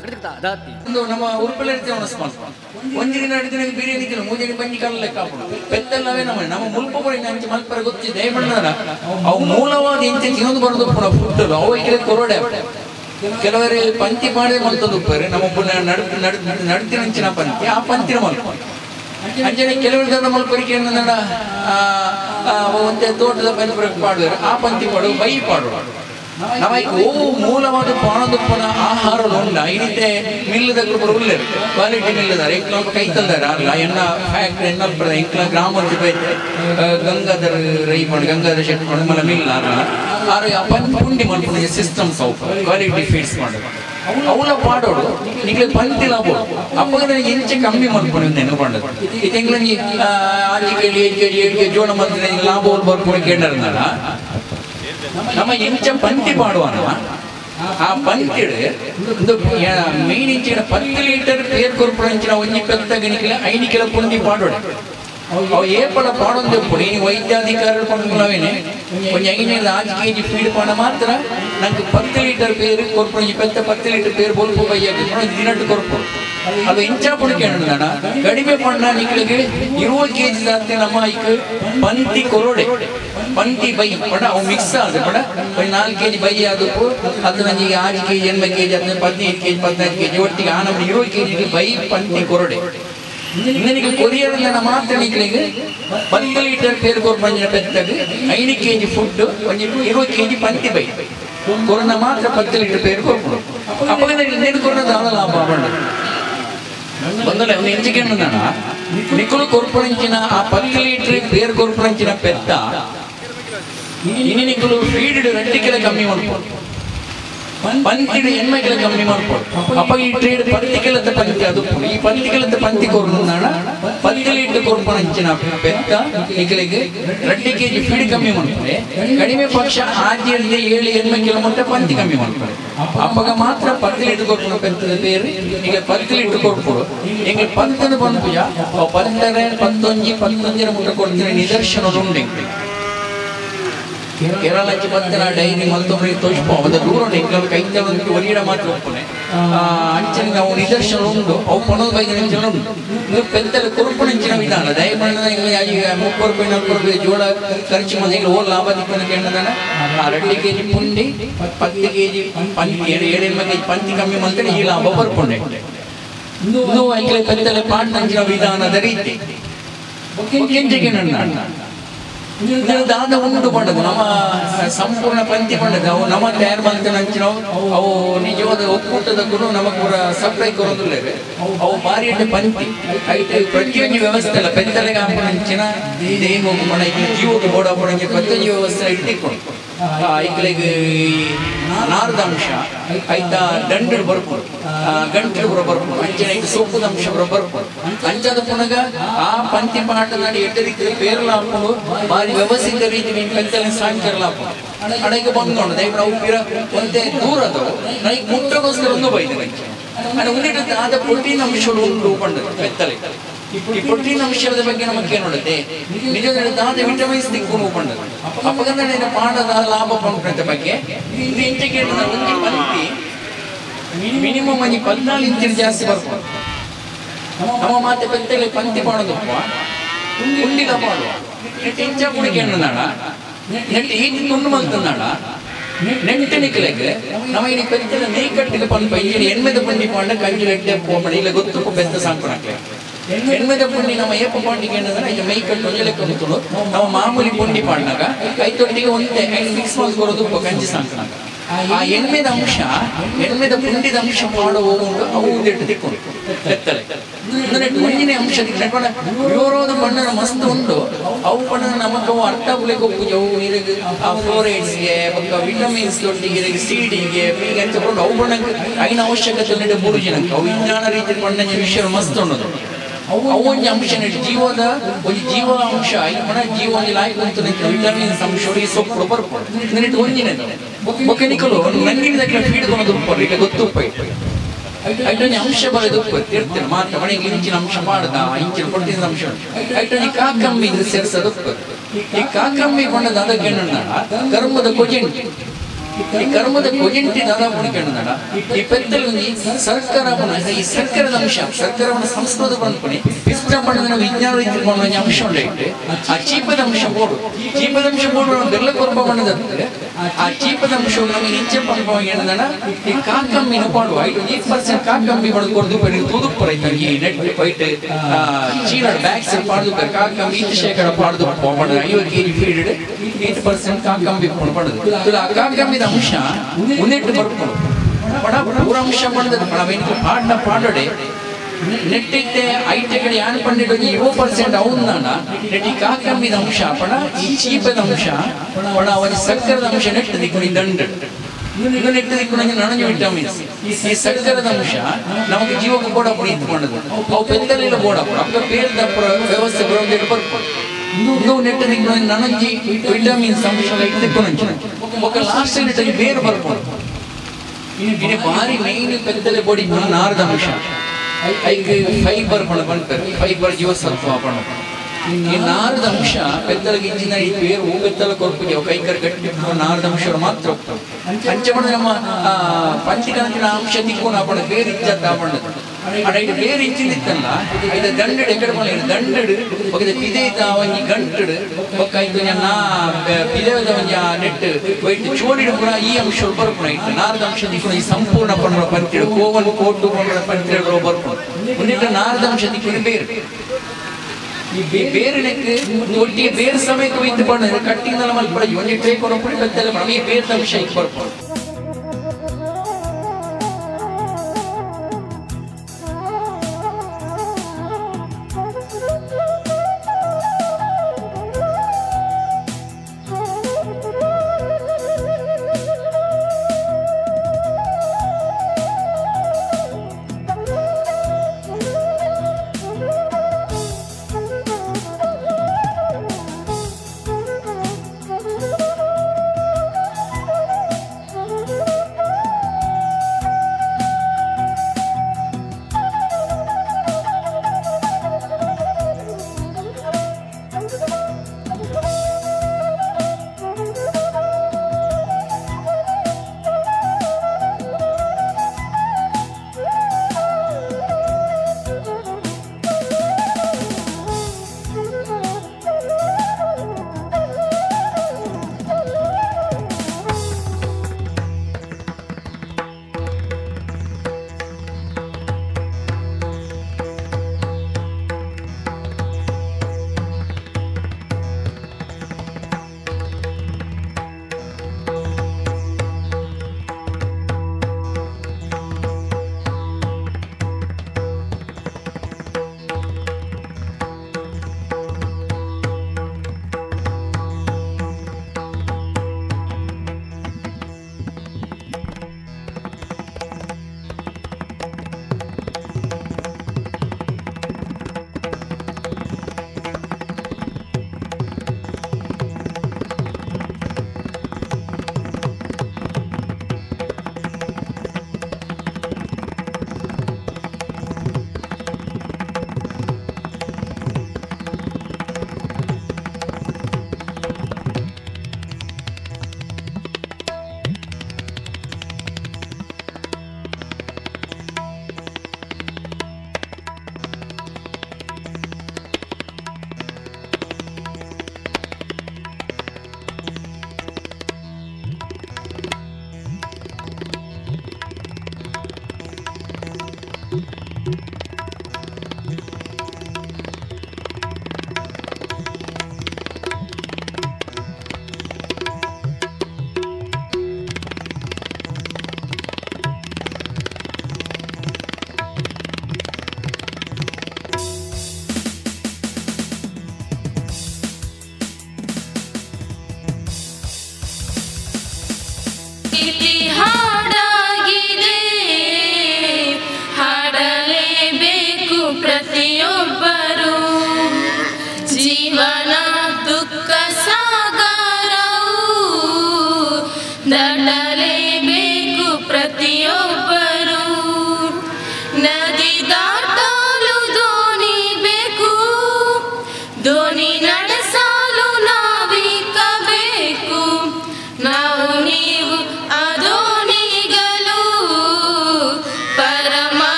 ಅಗಡಿಕ್ತಾ ದಾತಿ ಒಂದು ನಮ್ಮ ಉರುಪಲ್ಲಿ ಇರ್ತೇವೆ ಅವನ ಸ್ಮಾಲ್ ಒಂದು ದಿನ ಎರಡು ದಿನ ಬಿರಿಯಾನಿ ತಿನ್ನು, ಮೂರು ದಿನ ಬಂಜಿ ಕಲ್ಲ ಲೆಕ್ಕ ಹಾಕೊಂಡು ನಮ್ಮ ನಮ್ಮ ಮುಲ್ಪ ಬರೀ ಅಂಚೆ ಮಲ್ಪರ ಗೊತ್ತಿದೆ ಬಣ್ಣದ ಅವು ಮೂಲವಾದ ಇಂಚ ತಿನ್ನೋದು ಬರೋದು ಪುಣ ಫುಡ್ ಅವು ಈ ಕೊರೋಡೆ. ಕೆಲವರು ಪಂಕ್ತಿ ಮಾಡಿದ್ರೆ ಮಲ್ತದ್ದು ಉಪ್ಪರೆ. ನಮ್ಮ ಪುನ ನಡ್ ನಡ್ ನಡ್ತಿನ ಅಂಚಿನ ಪಂಕ್ತಿ ಆ ಪಂಕ್ತಿನ ಮಲ್ಪ. ಅಂಜನೆ ಕೆಲವರು ಜನ ಮಲ್ಪರಿಕೆ ಏನಂದ ಒಂದೇ ತೋಟದ ಪಂಚ ಪಾಡುವರು ಆ ಪಂಕ್ತಿ ಪಾಡು, ಬೈ ಪಾಡುವ ನಮಗೆ ಓ ಮೂಲವಾದ ಪಾಣದುಪ್ಪನ ಆಹಾರ ಉಂಡ ಇನಿತೆ ಮಿಲ್ಲದ ಉಳ್ಳೆ ಕ್ವಾಲಿಟಿ ಮಿಲ್ಲದ ಎಂಕ್ಲ ಕೈ ತಂದಾರೆ ಅಲ್ಲ ಎನ್ನ ಫ್ಯಾಕ್ಟ್ರಿ ಎಣ್ಣ ಬರದ ಎಂಕ್ಲ ಗ್ರಾಮ ಬೈತೆ ಗಂಗಾಧರ ರೈ ಮಾಡಿ ಗಂಗಾಧರ ಶೆಟ್ ಮಾಡಿ ಮಲ ಮಿಲ್ಲ ಆರು ಕುಂಡಿ ಪುಂಡಿ ಮಾಡ್ಕೊಂಡು ಸಿಸ್ಟಮ್ ಸೌಫ ಕ್ವಾಲಿಟಿ ಫೀಡ್ಸ್ ಮಾಡೋದು. ಅವಳ ಪಾಡೋಡು ನಿಗ್ಲೆ ಪಂತಿಲ ಬೋದು ಅಪ್ಪಗ ನನಗೆ ಇಂಚೆ ಕಮ್ಮಿ ಮಾಡ್ಕೊಂಡು ನೆನಪು ಪಂಡದು. ಈ ತಿಂಗಳ ಆಚೆ ಕೇಳಿ ಏಳು ಕೆಜಿ ಏಳು ಕೇಳಿ ಜೋಳ ಮಾಡ್ತೀನಿ ಲಾಭ ಬರ್ಕೊಂಡು ಕೇಳಿದ್ನಲ್ಲ ನಮ್ಮ ಇಂಚ ಪಂತಿ ಪಾಡುವನವ ಆ ಪಂತಿಡ್ ಒಂದು ಮೀನ್ ಇಂಚಿನ ಪತ್ತು ಲೀಟರ್ ಪೇರ್ ಕೊರ್ಪುರಂಚಿನ ಒಂಜಿ ಪೆತ್ತ ಗಣಿಕಲ ಐನಿಕೆಲ ಪುಂಡಿ ಪಾಡೋಡು ಅವು ಏಪಲ ಪಾಡೊಂದು ಪುಡಿ ವೈದ್ಯಾಧಿಕಾರಿಗಳು ಪಂಡುಗಳವೇನೆ ಒಂಜಿ ಐನೇಳು ಆರು ಕೆ ಜಿ ಫೀಡ್ ಪಾಡ ಮಾತ್ರ ನಂಗೆ ಪತ್ತು ಲೀಟರ್ ಪೇರು ಕೊರ್ಪುರಂಜಿ ಪೆತ್ತ ಪತ್ತು ಲೀಟರ್ ಪೇರು ಬೊಲ್ಪು ಬೈಯಾಗಿ ದಿನಟ್ಟು ಕೊರ್ಪು ಅದು ಇಂಚ ಪುಡಿಕೆಂಡ ಕಡಿಮೆ ಪಣ್ಣ ನಿಗಳಿಗೆ ಇರುವ ಕೆ ಜಿ ಜಾಸ್ತಿ ನಮ್ಮ ಐಕ್ ಪಂತಿ ಕೊರೊಡೆ. ಪಂತಿ ಬೈ. ಪಡ ಅವು ಮಿಕ್ಸ್ ಆದ ಪಡ ಒಂದು ನಾಲ್ಕು ಕೆ ಜಿ ಬೈ ಆದಕ್ಕೂ ಅದು ನನಗೆ ಆರು ಕೆ ಜಿ ಎಣ್ಮೆ ಕೆ ಜಿ ಹದಿನೈದು ಹದಿನೈದು ಕೆ ಜಿ ಪದಿನೈದು ಕೆ ಜಿ ಒಟ್ಟಿಗೆ ಆ ನಮ್ಮ ಇರುವ ಕೆ ಜಿ ಬೈ ಪಂತಿ ಕೊರೊಡೆ. ನಿನಗೆ ಕೊರಿಯರ್ ಮಾತ್ರ ನಿಗಳಿಗೆ ಪತ್ತು ಲೀಟರ್ ಪೇರು ಕೊರ್ಪಂಜಿನ ಬೆತ್ತಗೆ ಐದು ಕೆ ಜಿ ಫುಡ್ ಒಂದು ಇರುವ ಕೆ ಜಿ ಪಂತಿ ಬೈ. ಕೊರೋನಾ ಮಾತ್ರ ಪತ್ತು ಲೀಟರ್ ಪೇರು ಕೊರ್ಪಡು ಅವಾಗ ನಿನ್ನ ಕೊರೋನಾ ದಾಳ ಲಾಭ ಬಂದು ಬಂದಲ್ಲ ಒಂದು ಎಂಚಿಕೆಣ್ಣು ನಿಕ್ಕಲು ಕೊರ್ಪುರಂಚಿನ ಆ ಪತ್ತು ಲೀಟರ್ ಪೇರ್ ಕೊರ್ಪುರಂಚಿನ ಪೆತ್ತ ಇನ್ನು ನಿಕ್ಕಲು ಫೀಡ್ ರೆಡ್ಡಿಗೆಲ್ಲ ಕಮ್ಮಿ ಮಾಡ್ಬೋದು ಪಂತಿಡ ಎಣ್ಮೆಗೆಲ್ಲ ಕಮ್ಮಿ ಮಾಡ್ಬೋದು ಅಪ್ಪ ಈ ಟ್ರೇಡ್ ಪಂತಿಗೆಲದ ಪಂತಿ ಅದು ಈ ಪಂತಿಗೆಲದ ಪಂತಿ ಕೊರ್ನಾಣ ಪತ್ತು ಲೀಟರ್ ಕೊರ್ಪುರಂಚಿನ ಪೆತ್ತ ನಿಕ್ಕಲಿಗೆ ರೆಡ್ಡಿ ಕೆಜಿ ಫೀಡ್ ಕಮ್ಮಿ ಮಾಡ್ತಾರೆ ಕಡಿಮೆ ಪಕ್ಷ ಆದಿಯಲ್ಲಿ ಏಳು ಎಣ್ಮೆ ಕಿಲೋಮೀಟರ್ ಪಂತಿ ಕಮ್ಮಿ ಮಾಡ್ತಾರೆ ಅಪ್ಪಗ ಮಾತ್ರ ಪತ್ತು ಲೀಟರ್ ಕೊರ್ಪುರ ಪೆತ್ತದ ಬೇರೆ ಈಗ ಪತ್ತು ಲೀಟರ್ ಕೊರ್ಪುಡು ಈಗ ಪಂತದ ಬಂದು ಪತ್ತರ ಪತ್ತೊಂಜಿ ಪತ್ತೊಂಜರ ಮುಟ್ಟ ಕೊಡ್ತೀನಿ ನಿದರ್ಶನ ಉಂಡೆ ಕೇರಳಕ್ಕೆ ಪತ್ತನ ಡೈರಿ ಮಲ್ತೊಬ್ಬರಿಗೆ ತೋರಿಸ್ಪೋ ಅದ ದೂರ ನಿಂಕಲ್ ಕೈತಲೊಂದು ಒಲಿಡ ಮಾತ್ರ ಒಪ್ಪನೆ ಅಂಚಿನ ನಾವು ನಿದರ್ಶನ ಉಂಡು ಅವು ಪಣದ ಬೈದ ನಿಂಚನ ಉಂಡು ಇದು ಪೆತ್ತಲ ಕುರುಪುಣಿಂಚಿನ ವಿಧಾನ. ದಯಮಣ್ಣದ ಈಗ ಮುಪ್ಪತ್ತು ರೂಪಾಯಿ ನಾಲ್ಕು ರೂಪಾಯಿ ಜೋಳ ಖರ್ಚು ಈಗ ಓ ಲಾಭ ದಿಕ್ಕನ ಕೇಳದನ ಆ ರೆಡ್ಡಿ ಕೆ ಜಿ ಪುಂಡಿ ಪತ್ತು ಕೆ ಜಿ ಪಂತಿ ಏಳು ಏಳು ಕೆ ಜಿ ಪಂತಿ ಕಮ್ಮಿ ಮಾಡ್ತಾರೆ ಈ ಲಾಭ ಬರ್ಕೊಂಡೆ ಇದು ಐಕಲೆ ಪೆತ್ತಲೆ ಪಾಂಡಂಚಿನ ವಿಧಾನದ ರೀತಿ. ನನ್ನ ಇದರ ದಾನ ಉಂಟು ಪಂಡದು ನಮ್ಮ ಸಂಪೂರ್ಣ ಪಂಚಿ ಪಂಡದು ಅವು ನಮ್ಮ ತಯಾರು ಮಾಡ್ತಾನೆ ಅಂಚಿನ ಅವು ನಿಜವಾದ ಒಕ್ಕೂಟದ ಗುರು ನಮಗೆ ಪೂರ ಸಪ್ಲೈ ಕೊರೋದಿಲ್ಲ ಅವು ಭಾರಿ ಅಡ್ಡ ಪಂಚಿ ಐತೆ ಪ್ರತಿಯೊಂದು ವ್ಯವಸ್ಥೆ ಅಲ್ಲ ಪೆತ್ತಲೆಗೆ ಹಾಕೊಂಡು ಹಂಚಿನ ದೇಹ ಹೋಗೋಣ ಜೀವಕ್ಕೆ ಬೋಡ ಬೋಡಂಗೆ ಪ್ರತಿಯೊಂದು ವ್ಯವಸ್ಥೆ ಇಟ್ಟಿಕೊಂಡು. ಐಕ್ಲೆಗೆ ನಾರದ ಅಂಶ ಐತ ದಂಡರು ಬರ್ಬೋದು ಗಂಟಲು ಕೂಡ ಬರ್ಬೋದು ಅಂಚನೆ ಸೊಪ್ಪುದ ಅಂಶ ಬರೋ ಬರ್ಬೋದು. ಅಂಚದ ಪುನಗ ಆ ಪಂತಿ ಪಾಠ ನಾಡಿ ಎಟ್ಟ ರೀತಿಯಲ್ಲಿ ಪೇರಲ ಹಾಕೊಂಡು ಬಾರಿ ವ್ಯವಸ್ಥಿತ ರೀತಿ ನೀನು ಪೆತ್ತಲೆ ಸಾಂಕರ್ಲ ಹಾಕೊಂಡು ಅಡಗೆ ಬಂದ್ಕೊಂಡು ದಯವಿಟ್ಟು ಅವು ಪಿರ ಒಂದೇ ದೂರ ಅದು. ನನಗೆ ಮುಟ್ಟಗೋಸ್ಕರ ಒಂದು ಬೈದೆ ನನಗೆ ಅಡ ಉಂಡಿಟ್ಟು ಆದ ಪ್ರೋಟೀನ್ ಅಂಶಗಳು ಒಂದು ಪಂಡದು ಪೆತ್ತಲೆ. ಈ ಪ್ರೋಟೀನ್ ಅಂಶದ ಬಗ್ಗೆ ನಮಗೆ ನೋಡುತ್ತೆ ನಿಜದಲ್ಲಿ ದಾದ ವಿಟಮಿನ್ಸ್ ದಿಕ್ಕು ಪಂಡದು ಅಪಗಂದ ಪಾಠದ ಲಾಭ ಪಂಪದ ಬಗ್ಗೆ. ಇದು ಕೇಳಿದ ಒಂದು ಪಂಕ್ತಿ ಮಿನಿಮಮ್ ಆಗಿ ಪದ್ನಾಲ್ ಇಂಚಿನ ಜಾಸ್ತಿ ಬರ್ಬೋದು ನಮ್ಮ ಮಾತೆ ಪೆತ್ತಲೆ ಪಂಕ್ತಿ ಮಾಡೋದಪ್ಪ ಉಂಡಿಲ ಮಾಡುವ ನೆಟ್ಟು ಇಂಚ ಕುಡಿಕೆ ನಾಡ. ನೆಟ್ಟು ಈ ನಿಕ್ಲೆಗೆ ನಮ್ಮ ಇನಿ ಪೆತ್ತಲ ನೇಕಟ್ಟಿಗೆ ಪಂಪ ಇಲ್ಲಿ ಎಣ್ಮೆದ ಪುಂಡಿ ಪಾಂಡ ಕಂಜಿ ಪೋಪಣ ಇಲ್ಲ ಗೊತ್ತು ಬೆತ್ತ ಸಾಂಪಣಕ್ಕೆ ಎಣ್ಮೆದ ಪುಂಡಿ ನಮ್ಮ ಏಪ ಪಾಂಡಿಗೆ ಈಗ ಮೈ ಕಟ್ಟು ಒಂಜಲೆ ಕೊಂತುಳು ನಮ್ಮ ಮಾಮೂಲಿ ಪುಂಡಿ ಪಾಂಡಾಗ ಐತೊಟ್ಟಿಗೆ ಒಂದೇ ಐದು ಮಿಕ್ಸ್ ಮಾಡಿ ಬರೋದು ಕಂಜಿ ಸಾಂಪಣಾಗ ಆ ಎಣ್ಮೆದ ಅಂಶ, ಎಣ್ಮೆದ ಪುಂಡಿದ ಅಂಶ ಮಾಡೋ ಹೋಗುಂಡು ಅವು ಉಂದೆಟ್ಟು ತಿಕ್ಕೊಂಡು ಮಣ್ಣಿನ ಅಂಶ ತಿಕ್ಕೊಂಡ ವಿವರೋದ ಬಣ್ಣನ ಮಸ್ತ್ ಉಂಡು ಅವು ಬಣ್ಣ ನಮಗ ಅರ್ಥ ಬುಲೆಗೆ ಹೋಗ್ಬೋದು ಅವು ಆ ಫ್ಲೋರೈಡ್ಸ್ಗೆ, ಮತ್ತು ವಿಟಮಿನ್ಸ್ ದೊಡ್ಡಿಗೆ, ಸಿಡಿಗೆ ಹೀಗೆ ಅಂತ ಕೊಂಡು ಅವು ಬಣ್ಣಕ್ಕೆ ಐನ ಅವಶ್ಯಕತೆ ನೆಡೆ ಮೂರು ಜನಕ್ಕೆ. ಅವು ವಿಜ್ಞಾನ ರೀತಿ ಬಣ್ಣ ವಿಷಯ ಮಸ್ತ್ ಉಣ್ಣದು ಅವು ಒಂಜಿ ಅಂಶ ಜೀವದ, ಒಂದು ಜೀವ ಅಂಶ, ಈ ಜೀವನ ಜೀವ ಒಂದು ಲಾಯ್ಕ್ ಅಂತ ವಿಟಮಿನ್ಸ್ ಅಂಶ ಈ ಸೊಪ್ಪು ಬರ್ಬೋದು ನೆಟ್ಟು ಒಂದಿನ ಬೊಕೆನಿಕಲು ನಂಗಿನ ಫೀಡ್ ಹಿಡ್ಕೊಂಡು ಉಪ್ಪರು ಈಗ ಗೊತ್ತು ಉಪ್ಪ ಐಟನಿ ಅಂಶ ಬರೋದು ಇರ್ತೇನೆ, ಮಾತ್ರ. ಮನೆಗೆ ಇಂಚಿನ ಅಂಶ ಮಾಡದ ಇಂಚಿನ ಕೊಡ್ತೀನಿ ಅಂಶ. ಐಟೊಂದು ಕಾಕಮ್ಮಿ ಸೇರಿಸೋದು ಉಪ್ಪು ಈ ಕಾಕಮ್ಮಿ ಕೊಂಡದ ಅದಕ್ಕೆ ಕರ್ಮದ ಕೊಜೆಂಟಿ. ಈ ಕರ್ಮದ ಕೊಜೆಂಟಿ ದಾದ ಮುಡಿಕೊಂಡ ಈ ಪೆತ್ತಲಲ್ಲಿ ಸರ್ಕಾರ ಈ ಸರ್ಕಾರದ ಅಂಶ ಸರ್ಕಾರವನ್ನು ಸಂಸ್ಕೃತ ಬಂದ್ಕೊಂಡು. ಇಷ್ಟ ಪಡೆದ ವಿಜ್ಞಾನ ರೀತಿ ಅಂಶ ಉಂಡೈತೆ ಆ ಚೀಪದ ಅಂಶ ಬೋಡು. ಚೀಪದ ಅಂಶ ಬೋಡು ಬೆಲ್ಲ ಕೊರಪ ಬಣ್ಣದಂತೆ ಆ ಚೀಪದ ಅಂಶ ನಮಗೆ ಇಂಚೆ ಪಂಪ ಏನಂದಣ ಈ ಕಾಕಮ್ಮಿನ ಪಾಡುವ ಐದು eight ಪರ್ಸೆಂಟ್ ಕಾಕಮ್ಮಿ ಹೊಡೆದು ಕೊಡ್ದು ಬರೀ ತೂದು ಪರೈತ ಈ ನೆಟ್ ವೈಟ್ ಚೀಲಡ ಬ್ಯಾಗ್ಸ್ ಪಾಡ್ದು ಬರ್ ಕಾಕಮ್ಮಿ ಇಂಚ ಶೇಕಡ ಪಾಡ್ದು ಪೋಪಡ ಐವತ್ತು ಕೆಜಿ ಫೀಡ್ ಏಟ್ ಪರ್ಸೆಂಟ್ ಕಾಕಂಬಿ ಪಡದು. ಆ ಕಾಕಂಬಿದ ಅಂಶ, ಒಂದೆಟ್ಟು ಬರ್ಕೊಂಡು. ಪಡ ಪೂರ ಅಂಶ ಪಡೆದ ನಾವೇನು ಪಾಡ್ನ ಪಾಡೋಡೆ. നെറ്റിന്റെ ಐಟೆ ಕಡೆ പണ്ടിട്ട് ഇരുപത് പെർസെന്റ് ആവുന്നതാണ് നെറ്റിക്ക് ಕಾಕಂಬಿದ ಅಂಶ, ಪಣ, ಈ ಚೀಪದ ಅಂಶ, ಪಣ, ಅವನ ಸಕ್ಕರದ ಅಂಶ ನೆಟ್ಟು ದಿಕ್ಕುನಿ ದಂಡ ಇದು ನೆಟ್ಟು ವಿಟಮಿನ್ಸ್ ಈ ಅಂಶ ನಮಗೆ ಕೂಡ ವ್ಯವಸ್ಥೆ ನನಂಜಿ ವಿಟಮಿನ್ಸ್ ಅಂಶ ఇది భారీ మెయిన్ పెద్దల పొడి నారద పైకి ఫైబర్ పడవ అంటారు ఫైబర్ జీవసత్వ పడవ ಈ ನಾರದ ಅಂಶ ಪೆದ್ದಲಗೆ ಇಂಜಿನ ಈ ಬೇರು ಹೂ ಬೆತ್ತಲ ಕೊರ್ಪಿಗೆ ಕೈಕರ್ ಗಟ್ಟಿ ನಾರದ ಅಂಶರು ಮಾತ್ರ ಹೋಗ್ತಾವೆ ಅಂಚೆ ನಮ್ಮ ಪಂಚಕಂಚಿನ ಅಂಶ ತಿಕ್ಕು ನಾಪಣ ಬೇರೆ ಇಜ್ಜತ್ತ ಆಪಣ್ಣದು ಇದು ಬೇರೆ ಇಚ್ಚಿನಿತ್ತಲ್ಲ ಇದು ದಂಡಡು ಎಕಡೆ ಮನೆ ದಂಡಡು. ಒಗದ ಪಿದೇತ ಒಂಜಿ ಗಂಟಡು. ಒಕ್ಕ ಇದು ನಾ ಒಂಜಿ ಆ ನೆಟ್ ವೈಟ್ ಚೋಡಿಡು ಕೂಡ ಈ ಅಂಶ ಇಟ್ಟು. ನಾರದ ಅಂಶ ದಿಕ್ಕು ಈ ಸಂಪೂರ್ಣ ಪಂಡ ಪಂತಿಡು ಕೋವನ್ ಕೋಟು ಪಂಡ ಪಂತಿಡು ಬರ್ಪುಣ ಒಂದಿಟ್ಟು ನಾರದ ಅಂಶ ದಿಕ್ಕು ಬೇರೆ. ಈ ಬೇರಿನಕ್ಕೆ ಒಟ್ಟಿಗೆ ಬೇರೆ ಸಮಯಕ್ಕೆ ಒಯ್ದು ಬಣ್ಣ ಕಟ್ಟಿಂಗ್ ಮಲ್ಪಡ ಬೆತ್ತಲೆ ಮನೆ ಬೇರೆ ಅಂಶ ಇಕ್ಕೆ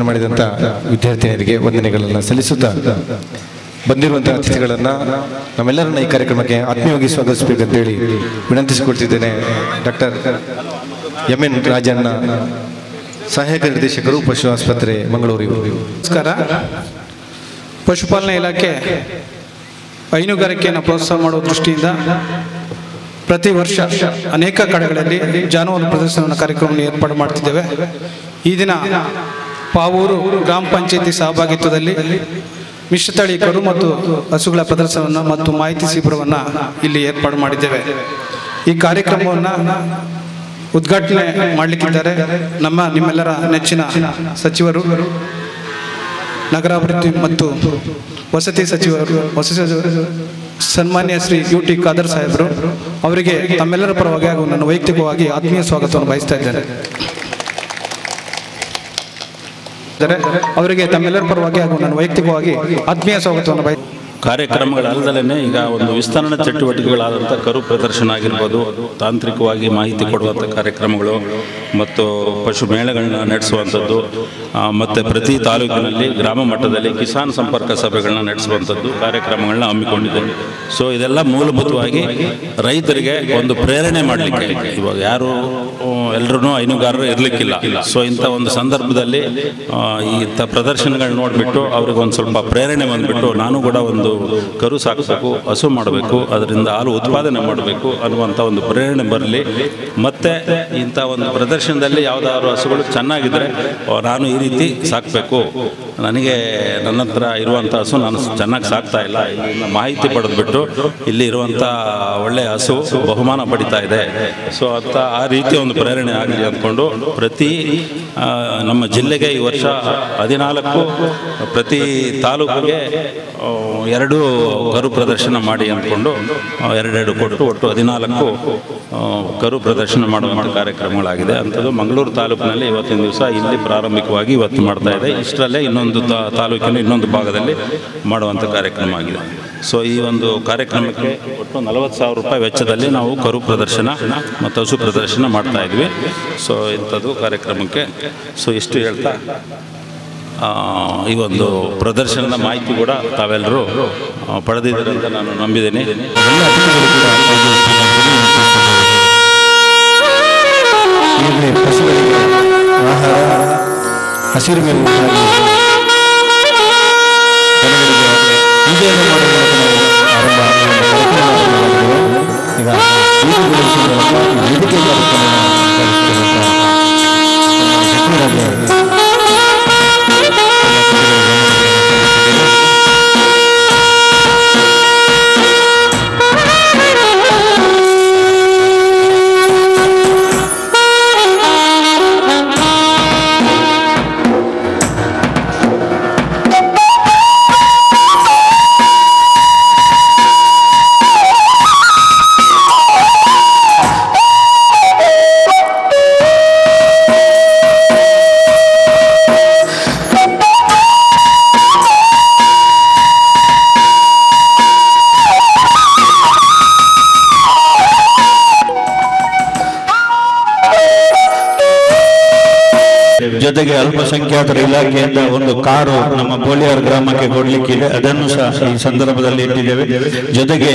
ಸಾಧನೆ ಮಾಡಿದಂಥ ವಿದ್ಯಾರ್ಥಿನಿಯರಿಗೆ ವಂದನೆಗಳನ್ನು ಸಲ್ಲಿಸುತ್ತಾ ಬಂದಿರುವಂತಹ ಅತಿಥಿಗಳನ್ನು ನಮ್ಮೆಲ್ಲರನ್ನ ಈ ಕಾರ್ಯಕ್ರಮಕ್ಕೆ ಆತ್ಮೀಯವಾಗಿ ಸ್ವಾಗತಿಸಬೇಕಂತೇಳಿ ವಿನಂತಿಸಿಕೊಡ್ತಿದ್ದೇನೆ ಡಾಕ್ಟರ್ ಎಂ ಎನ್ ರಾಜಣ್ಣ, ಸಹಾಯಕ ನಿರ್ದೇಶಕರು, ಪಶು ಆಸ್ಪತ್ರೆ, ಮಂಗಳೂರು ನಮಸ್ಕಾರ. ಪಶುಪಾಲನೆ ಇಲಾಖೆ ಹೈನುಗಾರಿಕೆಯನ್ನು ಪ್ರೋತ್ಸಾಹ ಮಾಡುವ ದೃಷ್ಟಿಯಿಂದ ಪ್ರತಿ ವರ್ಷ ಅನೇಕ ಕಡೆಗಳಲ್ಲಿ ಜಾನುವಾರು ಪ್ರದರ್ಶನ ಕಾರ್ಯಕ್ರಮವನ್ನು ಏರ್ಪಾಡು ಮಾಡ್ತಿದ್ದೇವೆ. ಈ ದಿನ ಪಾವೂರು ಗ್ರಾಮ ಪಂಚಾಯತಿ ಸಹಭಾಗಿತ್ವದಲ್ಲಿ ಮಿಶ್ರತಳಿ ಕರು ಮತ್ತು ಹಸುಗಳ ಪ್ರದರ್ಶನವನ್ನು ಮತ್ತು ಮಾಹಿತಿ ಶಿಬಿರವನ್ನು ಇಲ್ಲಿ ಏರ್ಪಾಡು ಮಾಡಿದ್ದೇವೆ. ಈ ಕಾರ್ಯಕ್ರಮವನ್ನು ಉದ್ಘಾಟನೆ ಮಾಡಲಿಕ್ಕಿದ್ದಾರೆ ನಮ್ಮ ನಿಮ್ಮೆಲ್ಲರ ನೆಚ್ಚಿನ ಸಚಿವರು, ನಗರಾಭಿವೃದ್ಧಿ ಮತ್ತು ವಸತಿ ಸಚಿವರು ವಸತಿ ಸಚಿವರು ಸನ್ಮಾನ್ಯ ಶ್ರೀ ಯು ಟಿ ಖಾದರ್ ಸಾಹೇಬರು, ಅವರಿಗೆ ತಮ್ಮೆಲ್ಲರ ಪರವಾಗಿ ಹಾಗೂ ನನ್ನ ವೈಯಕ್ತಿಕವಾಗಿ ಆತ್ಮೀಯ ಸ್ವಾಗತವನ್ನು ಬಯಸ್ತಾ ಇದ್ದೇನೆ ಇದ್ದಾರೆ. ಅವರಿಗೆ ತಮ್ಮೆಲ್ಲರ ಪರವಾಗಿ ಹಾಗೂ ನನ್ನ ವೈಯಕ್ತಿಕವಾಗಿ ಆತ್ಮೀಯ ಸ್ವಾಗತವನ್ನು ಬಯ ಕಾರ್ಯಕ್ರಮಗಳಲ್ಲದಲೇ ಈಗ ಒಂದು ವಿಸ್ತರಣಾ ಚಟುವಟಿಕೆಗಳಾದಂಥ ಕರು ಪ್ರದರ್ಶನ ಆಗಿರ್ಬೋದು, ತಾಂತ್ರಿಕವಾಗಿ ಮಾಹಿತಿ ಕೊಡುವಂಥ ಕಾರ್ಯಕ್ರಮಗಳು ಮತ್ತು ಪಶು ಮೇಳಗಳನ್ನ ನಡೆಸುವಂಥದ್ದು ಮತ್ತು ಪ್ರತಿ ತಾಲೂಕಿನಲ್ಲಿ ಗ್ರಾಮ ಮಟ್ಟದಲ್ಲಿ ಕಿಸಾನ್ ಸಂಪರ್ಕ ಸಭೆಗಳನ್ನ ನಡೆಸುವಂಥದ್ದು ಕಾರ್ಯಕ್ರಮಗಳನ್ನ ಹಮ್ಮಿಕೊಂಡಿದ್ದೇವೆ ಸೊ ಇದೆಲ್ಲ ಮೂಲಭೂತವಾಗಿ ರೈತರಿಗೆ ಒಂದು ಪ್ರೇರಣೆ ಮಾಡಲಿಕ್ಕೆ ಇವಾಗ ಯಾರು ಎಲ್ಲರೂ ಹೈನುಗಾರರು ಇರಲಿಕ್ಕಿಲ್ಲ. ಸೊ ಇಂಥ ಒಂದು ಸಂದರ್ಭದಲ್ಲಿ ಇಂಥ ಪ್ರದರ್ಶನಗಳನ್ನ ನೋಡಿಬಿಟ್ಟು ಅವ್ರಿಗೆ ಒಂದು ಸ್ವಲ್ಪ ಪ್ರೇರಣೆ ಬಂದುಬಿಟ್ಟು ನಾನು ಕೂಡ ಒಂದು ಕರು ಸಾಕಬೇಕು, ಹಸು ಮಾಡಬೇಕು, ಅದರಿಂದ ಹಾಲು ಉತ್ಪಾದನೆ ಮಾಡಬೇಕು ಅನ್ನುವಂಥ ಒಂದು ಪ್ರೇರಣೆ ಬರಲಿ. ಮತ್ತು ಇಂಥ ಒಂದು ಪ್ರದರ್ಶನದಲ್ಲಿ ಯಾವುದಾದ್ರು ಹಸುಗಳು ಚೆನ್ನಾಗಿದ್ದರೆ ನಾನು ಈ ರೀತಿ ಸಾಕಬೇಕು. ನನಗೆ ನನ್ನ ಹತ್ರ ಇರುವಂಥ ಹಸು ನಾನು ಚೆನ್ನಾಗಿ ಸಾಕ್ತಾ ಇಲ್ಲ. ಮಾಹಿತಿ ಪಡೆದುಬಿಟ್ಟು ಇಲ್ಲಿ ಇರುವಂಥ ಒಳ್ಳೆಯ ಹಸು ಬಹುಮಾನ ಪಡಿತಾ ಇದೆ. ಸೊ ಅಂತ ಆ ರೀತಿ ಒಂದು ಪ್ರೇರಣೆ ಆಗಲಿ ಅಂದ್ಕೊಂಡು ಪ್ರತಿ ನಮ್ಮ ಜಿಲ್ಲೆಗೆ ಈ ವರ್ಷ ಹದಿನಾಲ್ಕು, ಪ್ರತಿ ತಾಲೂಕಿಗೆ ಎರಡು ಕರು ಪ್ರದರ್ಶನ ಮಾಡಿ ಅಂದ್ಕೊಂಡು ಎರಡೆರಡು ಕೊಟ್ಟು ಒಟ್ಟು ಹದಿನಾಲ್ಕು ಕರು ಪ್ರದರ್ಶನ ಮಾಡುವ ಕಾರ್ಯಕ್ರಮಗಳಾಗಿದೆ. ಅಂಥದ್ದು ಮಂಗಳೂರು ತಾಲೂಕಿನಲ್ಲಿ ಇವತ್ತಿನ ದಿವಸ ಇಲ್ಲಿ ಪ್ರಾರಂಭಿಕವಾಗಿ ಇವತ್ತು ಮಾಡ್ತಾ ಇದೆ. ಇಷ್ಟರಲ್ಲೇ ಇನ್ನೊಂದು ತಾ- ತಾಲೂಕಿನ ಇನ್ನೊಂದು ಭಾಗದಲ್ಲಿ ಮಾಡುವಂಥ ಕಾರ್ಯಕ್ರಮ ಆಗಿದೆ. ಸೊ ಈ ಒಂದು ಕಾರ್ಯಕ್ರಮಕ್ಕೆ ಒಟ್ಟು ನಲವತ್ತು ಸಾವಿರ ರೂಪಾಯಿ ವೆಚ್ಚದಲ್ಲಿ ನಾವು ಕರು ಪ್ರದರ್ಶನ ಮತ್ತು ಹಸು ಪ್ರದರ್ಶನ ಮಾಡ್ತಾ ಇದ್ವಿ. ಸೊ ಇಂಥದ್ದು ಕಾರ್ಯಕ್ರಮಕ್ಕೆ ಸೊ ಇಷ್ಟು ಹೇಳ್ತಾ ಈ ಒಂದು ಪ್ರದರ್ಶನದ ಮಾಹಿತಿ ಕೂಡ ತಾವೆಲ್ಲರೂ ಪಡೆದಿದ್ದಾರೆ ಅಂತ ನಾನು ನಂಬಿದ್ದೀನಿ. ಹಸಿರು ಮೇವು 이제는 말하는 것은 아름다운 내가 이도 부르시는 것과 이도 깨달을 때는 가르치면서 정말 작품이라고 ಜೊತೆಗೆ ಅಲ್ಪಸಂಖ್ಯಾತರ ಇಲಾಖೆಯಿಂದ ಒಂದು ಕಾರು ನಮ್ಮ ಬೋಳಿಯಾರ್ ಗ್ರಾಮಕ್ಕೆ ಕೊಡ್ಲಿಕ್ಕಿದೆ ಅದನ್ನು ಸಹ ಈ ಸಂದರ್ಭದಲ್ಲಿ ಇಟ್ಟಿದ್ದೇವೆ ಜೊತೆಗೆ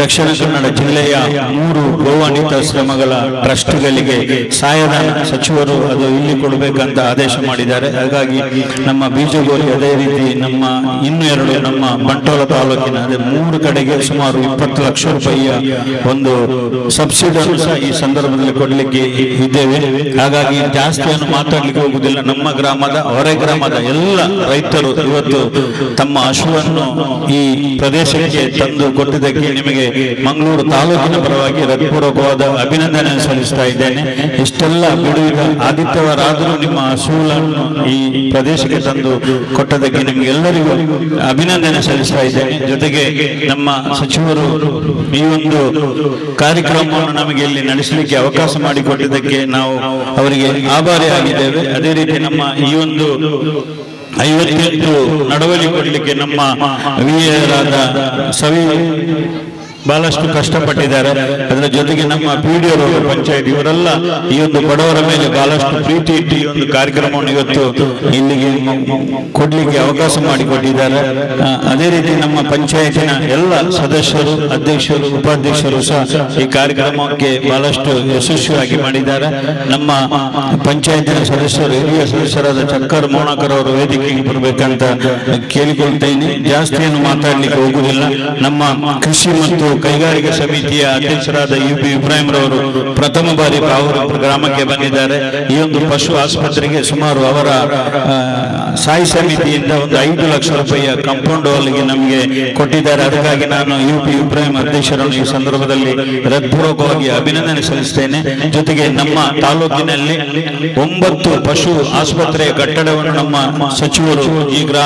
ದಕ್ಷಿಣ ಕನ್ನಡ ಜಿಲ್ಲೆಯ ಮೂರು ಗೋವಾನಿತಾಶ್ರಮಗಳ ಟ್ರಸ್ಟ್ಗಳಿಗೆ ಸಹಾಯಧನ ಸಚಿವರು ಅದು ಇಲ್ಲಿ ಕೊಡಬೇಕಂತ ಆದೇಶ ಮಾಡಿದ್ದಾರೆ. ಹಾಗಾಗಿ ನಮ್ಮ ಬೀಜಗೋಲಿ ಅದೇ ರೀತಿ ನಮ್ಮ ಇನ್ನು ಎರಡು ನಮ್ಮ ಮಂಟೋಲ ತಾಲೂಕಿನ ಅದೇ ಮೂರು ಕಡೆಗೆ ಸುಮಾರು ಇಪ್ಪತ್ತು ಲಕ್ಷ ರೂಪಾಯಿಯ ಒಂದು ಸಬ್ಸಿಡಿಯನ್ನು ಸಹ ಈ ಸಂದರ್ಭದಲ್ಲಿ ಕೊಡಲಿಕ್ಕೆ ಇದ್ದೇವೆ. ಹಾಗಾಗಿ ಜಾಸ್ತಿಯನ್ನು ಮಾತಾಡ್ಲಿಕ್ಕೆ ಹೋಗುದಿಲ್ಲ ನಮ್ಮ ಗ್ರಾಮದ ಹೊರ ಗ್ರಾಮದ ಎಲ್ಲ ರೈತರು ಇವತ್ತು ತಮ್ಮ ಹಸುವನ್ನು ಈ ಪ್ರದೇಶಕ್ಕೆ ತಂದು ಕೊಟ್ಟಿದ್ದಕ್ಕೆ ನಿಮಗೆ ಮಂಗಳೂರು ತಾಲೂಕಿನ ಪರವಾಗಿ ಹೃತ್ಪೂರ್ವಕವಾದ ಅಭಿನಂದನೆ ಸಲ್ಲಿಸ್ತಾ ಇದ್ದೇನೆ. ಇಷ್ಟೆಲ್ಲ ಬಿಡುವಿನ ಆದಿತ್ಯವಾರಾದರೂ ನಿಮ್ಮ ಹಸುಗಳನ್ನು ಈ ಪ್ರದೇಶಕ್ಕೆ ತಂದು ಕೊಟ್ಟದಕ್ಕೆ ನಿಮಗೆಲ್ಲರಿಗೂ ಅಭಿನಂದನೆ ಸಲ್ಲಿಸ್ತಾ ಇದ್ದೇನೆ. ಜೊತೆಗೆ ನಮ್ಮ ಸಚಿವರು ಈ ಒಂದು ಕಾರ್ಯಕ್ರಮವನ್ನು ನಮಗೆ ಇಲ್ಲಿ ನಡೆಸಲಿಕ್ಕೆ ಅವಕಾಶ ಮಾಡಿಕೊಟ್ಟಿದ್ದಕ್ಕೆ ನಾವು ಅವರಿಗೆ ಆಭಾರಿಯಾಗಿದ್ದೇವೆ. ಅದೇ ರೀತಿ ನಮ್ಮ ಈ ಒಂದು ಐವತ್ತೆಂಟು ನಡವಳಿ ಕೊಡಲಿಕ್ಕೆ ನಮ್ಮ ವಿಯರಾದ ಸವಿ ಬಹಳಷ್ಟು ಕಷ್ಟಪಟ್ಟಿದ್ದಾರೆ. ಅದರ ಜೊತೆಗೆ ನಮ್ಮ ಪಿ ಡಿ ಪಂಚಾಯತ್ ಇವರೆಲ್ಲ ಈ ಒಂದು ಬಡವರ ಮೇಲೆ ಬಹಳಷ್ಟು ಪ್ರೀತಿ ಇಟ್ಟು ಈ ಒಂದು ಕಾರ್ಯಕ್ರಮವನ್ನು ಇವತ್ತು ಇಲ್ಲಿಗೆ ಕೊಡ್ಲಿಕ್ಕೆ ಅವಕಾಶ ಮಾಡಿಕೊಟ್ಟಿದ್ದಾರೆ. ಅದೇ ರೀತಿ ನಮ್ಮ ಪಂಚಾಯತಿನ ಎಲ್ಲ ಸದಸ್ಯರು, ಅಧ್ಯಕ್ಷರು, ಉಪಾಧ್ಯಕ್ಷರು ಸಹ ಈ ಕಾರ್ಯಕ್ರಮಕ್ಕೆ ಬಹಳಷ್ಟು ಯಶಸ್ವಿಯಾಗಿ ಮಾಡಿದ್ದಾರೆ. ನಮ್ಮ ಪಂಚಾಯತಿನ ಸದಸ್ಯರು, ಹಿರಿಯ ಸದಸ್ಯರಾದ ಚಕ್ಕರ್ ಮೋಣಕರ್ ಅವರು ವೇದಿಕೆಗೆ ಬರಬೇಕಂತ ಕೇಳಿಕೊಳ್ತೇನೆ ಜಾಸ್ತಿ ಏನು ಮಾತಾಡ್ಲಿಕ್ಕೆ ಹೋಗುವುದಿಲ್ಲ. ನಮ್ಮ ಕೃಷಿ ಮತ್ತು ಕೈಗಾರಿಕಾ ಸಮಿತಿಯ ಅಧ್ಯಕ್ಷರಾದ ಯು ಇಬ್ರಾಹಿಂ ರವರು ಪ್ರಥಮ ಬಾರಿ ಅವರ ಗ್ರಾಮಕ್ಕೆ ಬಂದಿದ್ದಾರೆ. ಈ ಒಂದು ಪಶು ಆಸ್ಪತ್ರೆಗೆ ಸುಮಾರು ಅವರ ಸಾಯಿ ಸಮಿತಿಯಿಂದ ಒಂದು ಐದು ಲಕ್ಷ ರೂಪಾಯಿಯ ಕಾಂಪೌಂಡ್ ವಾಲ್ಗೆ ನಮಗೆ ಕೊಟ್ಟಿದ್ದಾರೆ. ಅದಕ್ಕಾಗಿ ನಾನು ಯು ಪಿ ಇಬ್ರಾಹಿಂ ಅಧ್ಯಕ್ಷರನ್ನು ಈ ಸಂದರ್ಭದಲ್ಲಿ ಹೃತ್ಪೂರ್ವಕವಾಗಿ ಅಭಿನಂದನೆ ಸಲ್ಲಿಸ್ತೇನೆ. ಜೊತೆಗೆ ನಮ್ಮ ತಾಲೂಕಿನಲ್ಲಿ ಒಂಬತ್ತು ಪಶು ಆಸ್ಪತ್ರೆಯ ಕಟ್ಟಡವನ್ನು ನಮ್ಮ ಸಚಿವರು ಈ ಗ್ರಾ,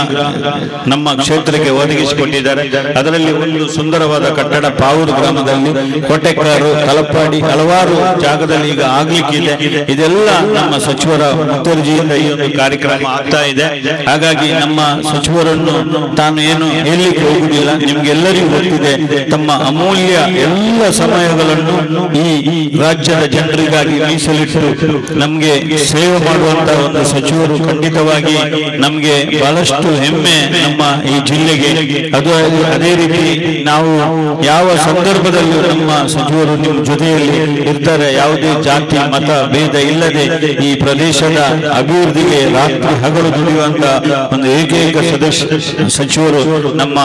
ನಮ್ಮ ಕ್ಷೇತ್ರಕ್ಕೆ ಒದಗಿಸಿಕೊಟ್ಟಿದ್ದಾರೆ. ಅದರಲ್ಲಿ ಒಂದು ಸುಂದರವಾದ ಕಟ್ಟಡ ಪಾವೂರು ಗ್ರಾಮದಲ್ಲಿ ಕೋಟೆಕಾರು ಕಲಪಾಡಿ ಹಲವಾರು ಜಾಗದಲ್ಲಿ ಈಗ ಆಗ್ಲಿಕ್ಕಿದೆ. ಇದೆಲ್ಲ ನಮ್ಮ ಸಚಿವರ ಮುತುರ್ಜಿಯಿಂದ ಈ ಒಂದು ಕಾರ್ಯಕ್ರಮ ಆಗ್ತಾ ಇದೆ. ಹಾಗಾಗಿ ನಮ್ಮ ಸಚಿವರನ್ನು ತಾನು ಏನು ಹೇಳಲಿಕ್ಕೆ ಹೋಗುದಿಲ್ಲ. ನಿಮ್ಗೆಲ್ಲರಿಗೂ ಗೊತ್ತಿದೆ. ತಮ್ಮ ಅಮೂಲ್ಯ ಎಲ್ಲ ಸಮಯಗಳನ್ನು ಈ ಈ ರಾಜ್ಯದ ಜನರಿಗಾಗಿ ಮೀಸಲಿಟ್ಟು ನಮ್ಗೆ ಸೇವೆ ಮಾಡುವಂತ ಒಂದು ಸಚಿವರು ಖಂಡಿತವಾಗಿ ನಮ್ಗೆ ಬಹಳಷ್ಟು ಹೆಮ್ಮೆ ನಮ್ಮ ಈ ಜಿಲ್ಲೆಗೆ. ಅದು ಅದೇ ರೀತಿ ನಾವು ಯಾವ ಸಂದರ್ಭದಲ್ಲೂ ನಮ್ಮ ಸಚಿವರು ನಿಮ್ಮ ಜೊತೆಯಲ್ಲಿ ಇರ್ತಾರೆ. ಯಾವುದೇ ಜಾತಿ, ಮತ, ಭೇದ ಇಲ್ಲದೆ ಈ ಪ್ರದೇಶದ ಅಭಿವೃದ್ಧಿಗೆ ರಾತ್ರಿ ಹಗಲು ದುಡಿಯುವಂತ ಒಂದು ಏಕೈಕ ಸದಸ್ಯ ಸಚಿವರು ನಮ್ಮ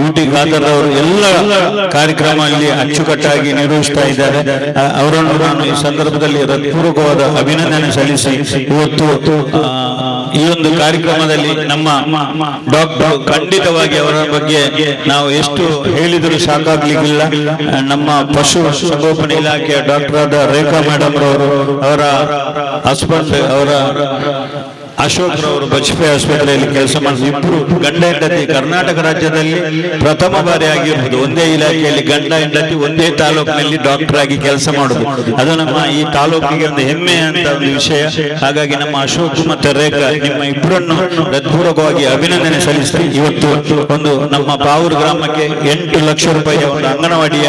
ಯು ಟಿ ಖಾದರ್ ಅವರು ಎಲ್ಲ ಕಾರ್ಯಕ್ರಮ ಇಲ್ಲಿ ಅಚ್ಚುಕಟ್ಟಾಗಿ ನಿರ್ವಹಿಸ್ತಾ ಇದ್ದಾರೆ. ಅವರನ್ನು ನಾನು ಈ ಸಂದರ್ಭದಲ್ಲಿ ಹೃತ್ಪೂರ್ವಕವಾದ ಅಭಿನಂದನೆ ಸಲ್ಲಿಸಿ. ಇವತ್ತು ಈ ಒಂದು ಕಾರ್ಯಕ್ರಮದಲ್ಲಿ ನಮ್ಮ ಡಾಕ್ಟರ್ ಖಂಡಿತವಾಗಿ ಅವರ ಬಗ್ಗೆ ನಾವು ಎಷ್ಟು ಹೇಳಿದರೂ ಸಾಕಾಗ್ಲಿಕ್ಕಿಲ್ಲ. ನಮ್ಮ ಪಶು ಸಂಗೋಪನೆ ಇಲಾಖೆಯ ಡಾಕ್ಟರ್ ಆದ ರೇಖಾ ಮೇಡಮ್ ಅವರು ಅವರ ಹಸ್ಬೆಂಡ್ ಅವರ ಅಶೋಕ್ ಅವರು ಬಜ್ಪೆ ಆಸ್ಪತ್ರೆಯಲ್ಲಿ ಕೆಲಸ ಮಾಡಿದ್ರು. ಇಬ್ಬರು ಗಂಡ ಹೆಂಡತಿ ಕರ್ನಾಟಕ ರಾಜ್ಯದಲ್ಲಿ ಪ್ರಥಮ ಬಾರಿ ಆಗಿರುವುದು. ಒಂದೇ ಇಲಾಖೆಯಲ್ಲಿ ಗಂಡ ಹೆಂಡತಿ ಒಂದೇ ತಾಲೂಕಿನಲ್ಲಿ ಡಾಕ್ಟರ್ ಆಗಿ ಕೆಲಸ ಮಾಡುದು ಅದು ನಮ್ಮ ಈ ತಾಲೂಕಿಗೆ ಒಂದು ಹೆಮ್ಮೆ ಅಂತ ಒಂದು ವಿಷಯ. ಹಾಗಾಗಿ ನಮ್ಮ ಅಶೋಕ್ ಮತ್ತು ರೇಖಾ ನಿಮ್ಮ ಇಬ್ಬರನ್ನು ಹೃತ್ಪೂರ್ವಕವಾಗಿ ಅಭಿನಂದನೆ ಸಲ್ಲಿಸಿ ಇವತ್ತು ಒಂದು ನಮ್ಮ ಪಾವೂರು ಗ್ರಾಮಕ್ಕೆ ಎಂಟು ಲಕ್ಷ ರೂಪಾಯಿಯ ಒಂದು ಅಂಗನವಾಡಿಯ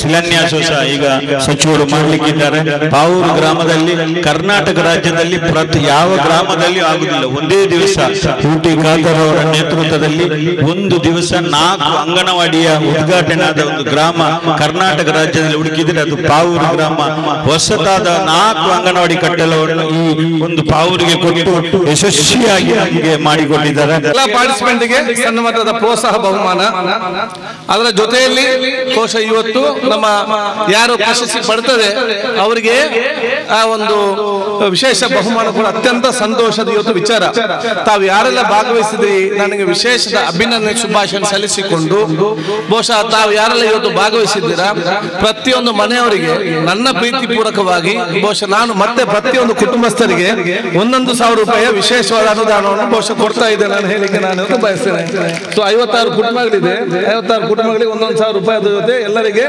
ಶಿಲಾನ್ಯಾಸ ಸಹ ಈಗ ಸಚಿವರು ಮಾಡಲಿಕ್ಕಿದ್ದಾರೆ. ಪಾವೂರು ಗ್ರಾಮದಲ್ಲಿ ಕರ್ನಾಟಕ ರಾಜ್ಯದಲ್ಲಿ ಪ್ರತಿ ಯಾವ ಗ್ರಾಮದಲ್ಲಿ ಆಗುದಿಲ್ಲ ಒಂದೇ ದಿವಸ ಊಟಿ ಖಾದರ್ ಅವರ ನೇತೃತ್ವದಲ್ಲಿ ಒಂದು ದಿವಸ. ನಾಲ್ಕು ಅಂಗನವಾಡಿಯ ಉದ್ಘಾಟನೆ ಆದ ಒಂದು ಗ್ರಾಮ ಕರ್ನಾಟಕ ರಾಜ್ಯದಲ್ಲಿ ಹುಡುಕಿದ್ರೆ ಅದು ಪಾವೂರು ಗ್ರಾಮ. ಹೊಸತಾದ ನಾಲ್ಕು ಅಂಗನವಾಡಿ ಕಟ್ಟಡವನ್ನು ಈ ಒಂದು ಪಾವೂರಿಗೆ ಕೊಟ್ಟು ಯಶಸ್ವಿಯಾಗಿ ನಮಗೆ ಮಾಡಿಕೊಂಡಿದ್ದಾರೆ ಎಲ್ಲ ಪಾರ್ಟಿಸಿಪೆಂಟ್ಗೆ ಸಣ್ಣ ಮಟ್ಟದ ಪ್ರೋತ್ಸಾಹ ಬಹುಮಾನ. ಅದರ ಜೊತೆಯಲ್ಲಿ ಕೋಶ ಇವತ್ತು ನಮ್ಮ ಯಾರು ಪ್ರಶಸ್ತಿ ಪಡ್ತದೆ ಅವರಿಗೆ ಆ ಒಂದು ವಿಶೇಷ ಬಹುಮಾನ ಕೂಡ ಅತ್ಯಂತ ಸಂತೋಷದ ಇವತ್ತು ವಿಚಾರ. ತಾವು ಯಾರೆಲ್ಲ ಭಾಗವಹಿಸಿದ್ರಿ? ನನಗೆ ವಿಶೇಷದ ಅಭಿನಂದನೆ ಶುಭಾಶಯ ಸಲ್ಲಿಸಿಕೊಂಡು ಬಹುಶಃ ತಾವು ಯಾರೆಲ್ಲ ಇವತ್ತು ಭಾಗವಹಿಸಿದ್ದೀರಾ? ಪ್ರತಿಯೊಂದು ಮನೆಯವರಿಗೆ ನನ್ನ ಪ್ರೀತಿ ಪೂರಕವಾಗಿ ಬಹುಶಃ ನಾನು ಮತ್ತೆ ಪ್ರತಿಯೊಂದು ಕುಟುಂಬಸ್ಥರಿಗೆ ಒಂದೊಂದು ಸಾವಿರ ರೂಪಾಯಿಯ ವಿಶೇಷವಾದ ಅನುದಾನವನ್ನು ಬಹುಶಃ ಕೊಡ್ತಾ ಇದ್ದೇನೆ ನಾನು ಹೇಳಿಕೆ ನಾನು ಇವತ್ತು ಬಯಸ್ತೇನೆ. ಸೊ ಐವತ್ತಾರು ಕುಟುಂಬಗಳಿದೆ. ಐವತ್ತಾರು ಕುಟುಂಬಗಳಿಗೆ ಒಂದೊಂದು ಸಾವಿರ ರೂಪಾಯಿ ಅದು ಜೊತೆ ಎಲ್ಲರಿಗೆ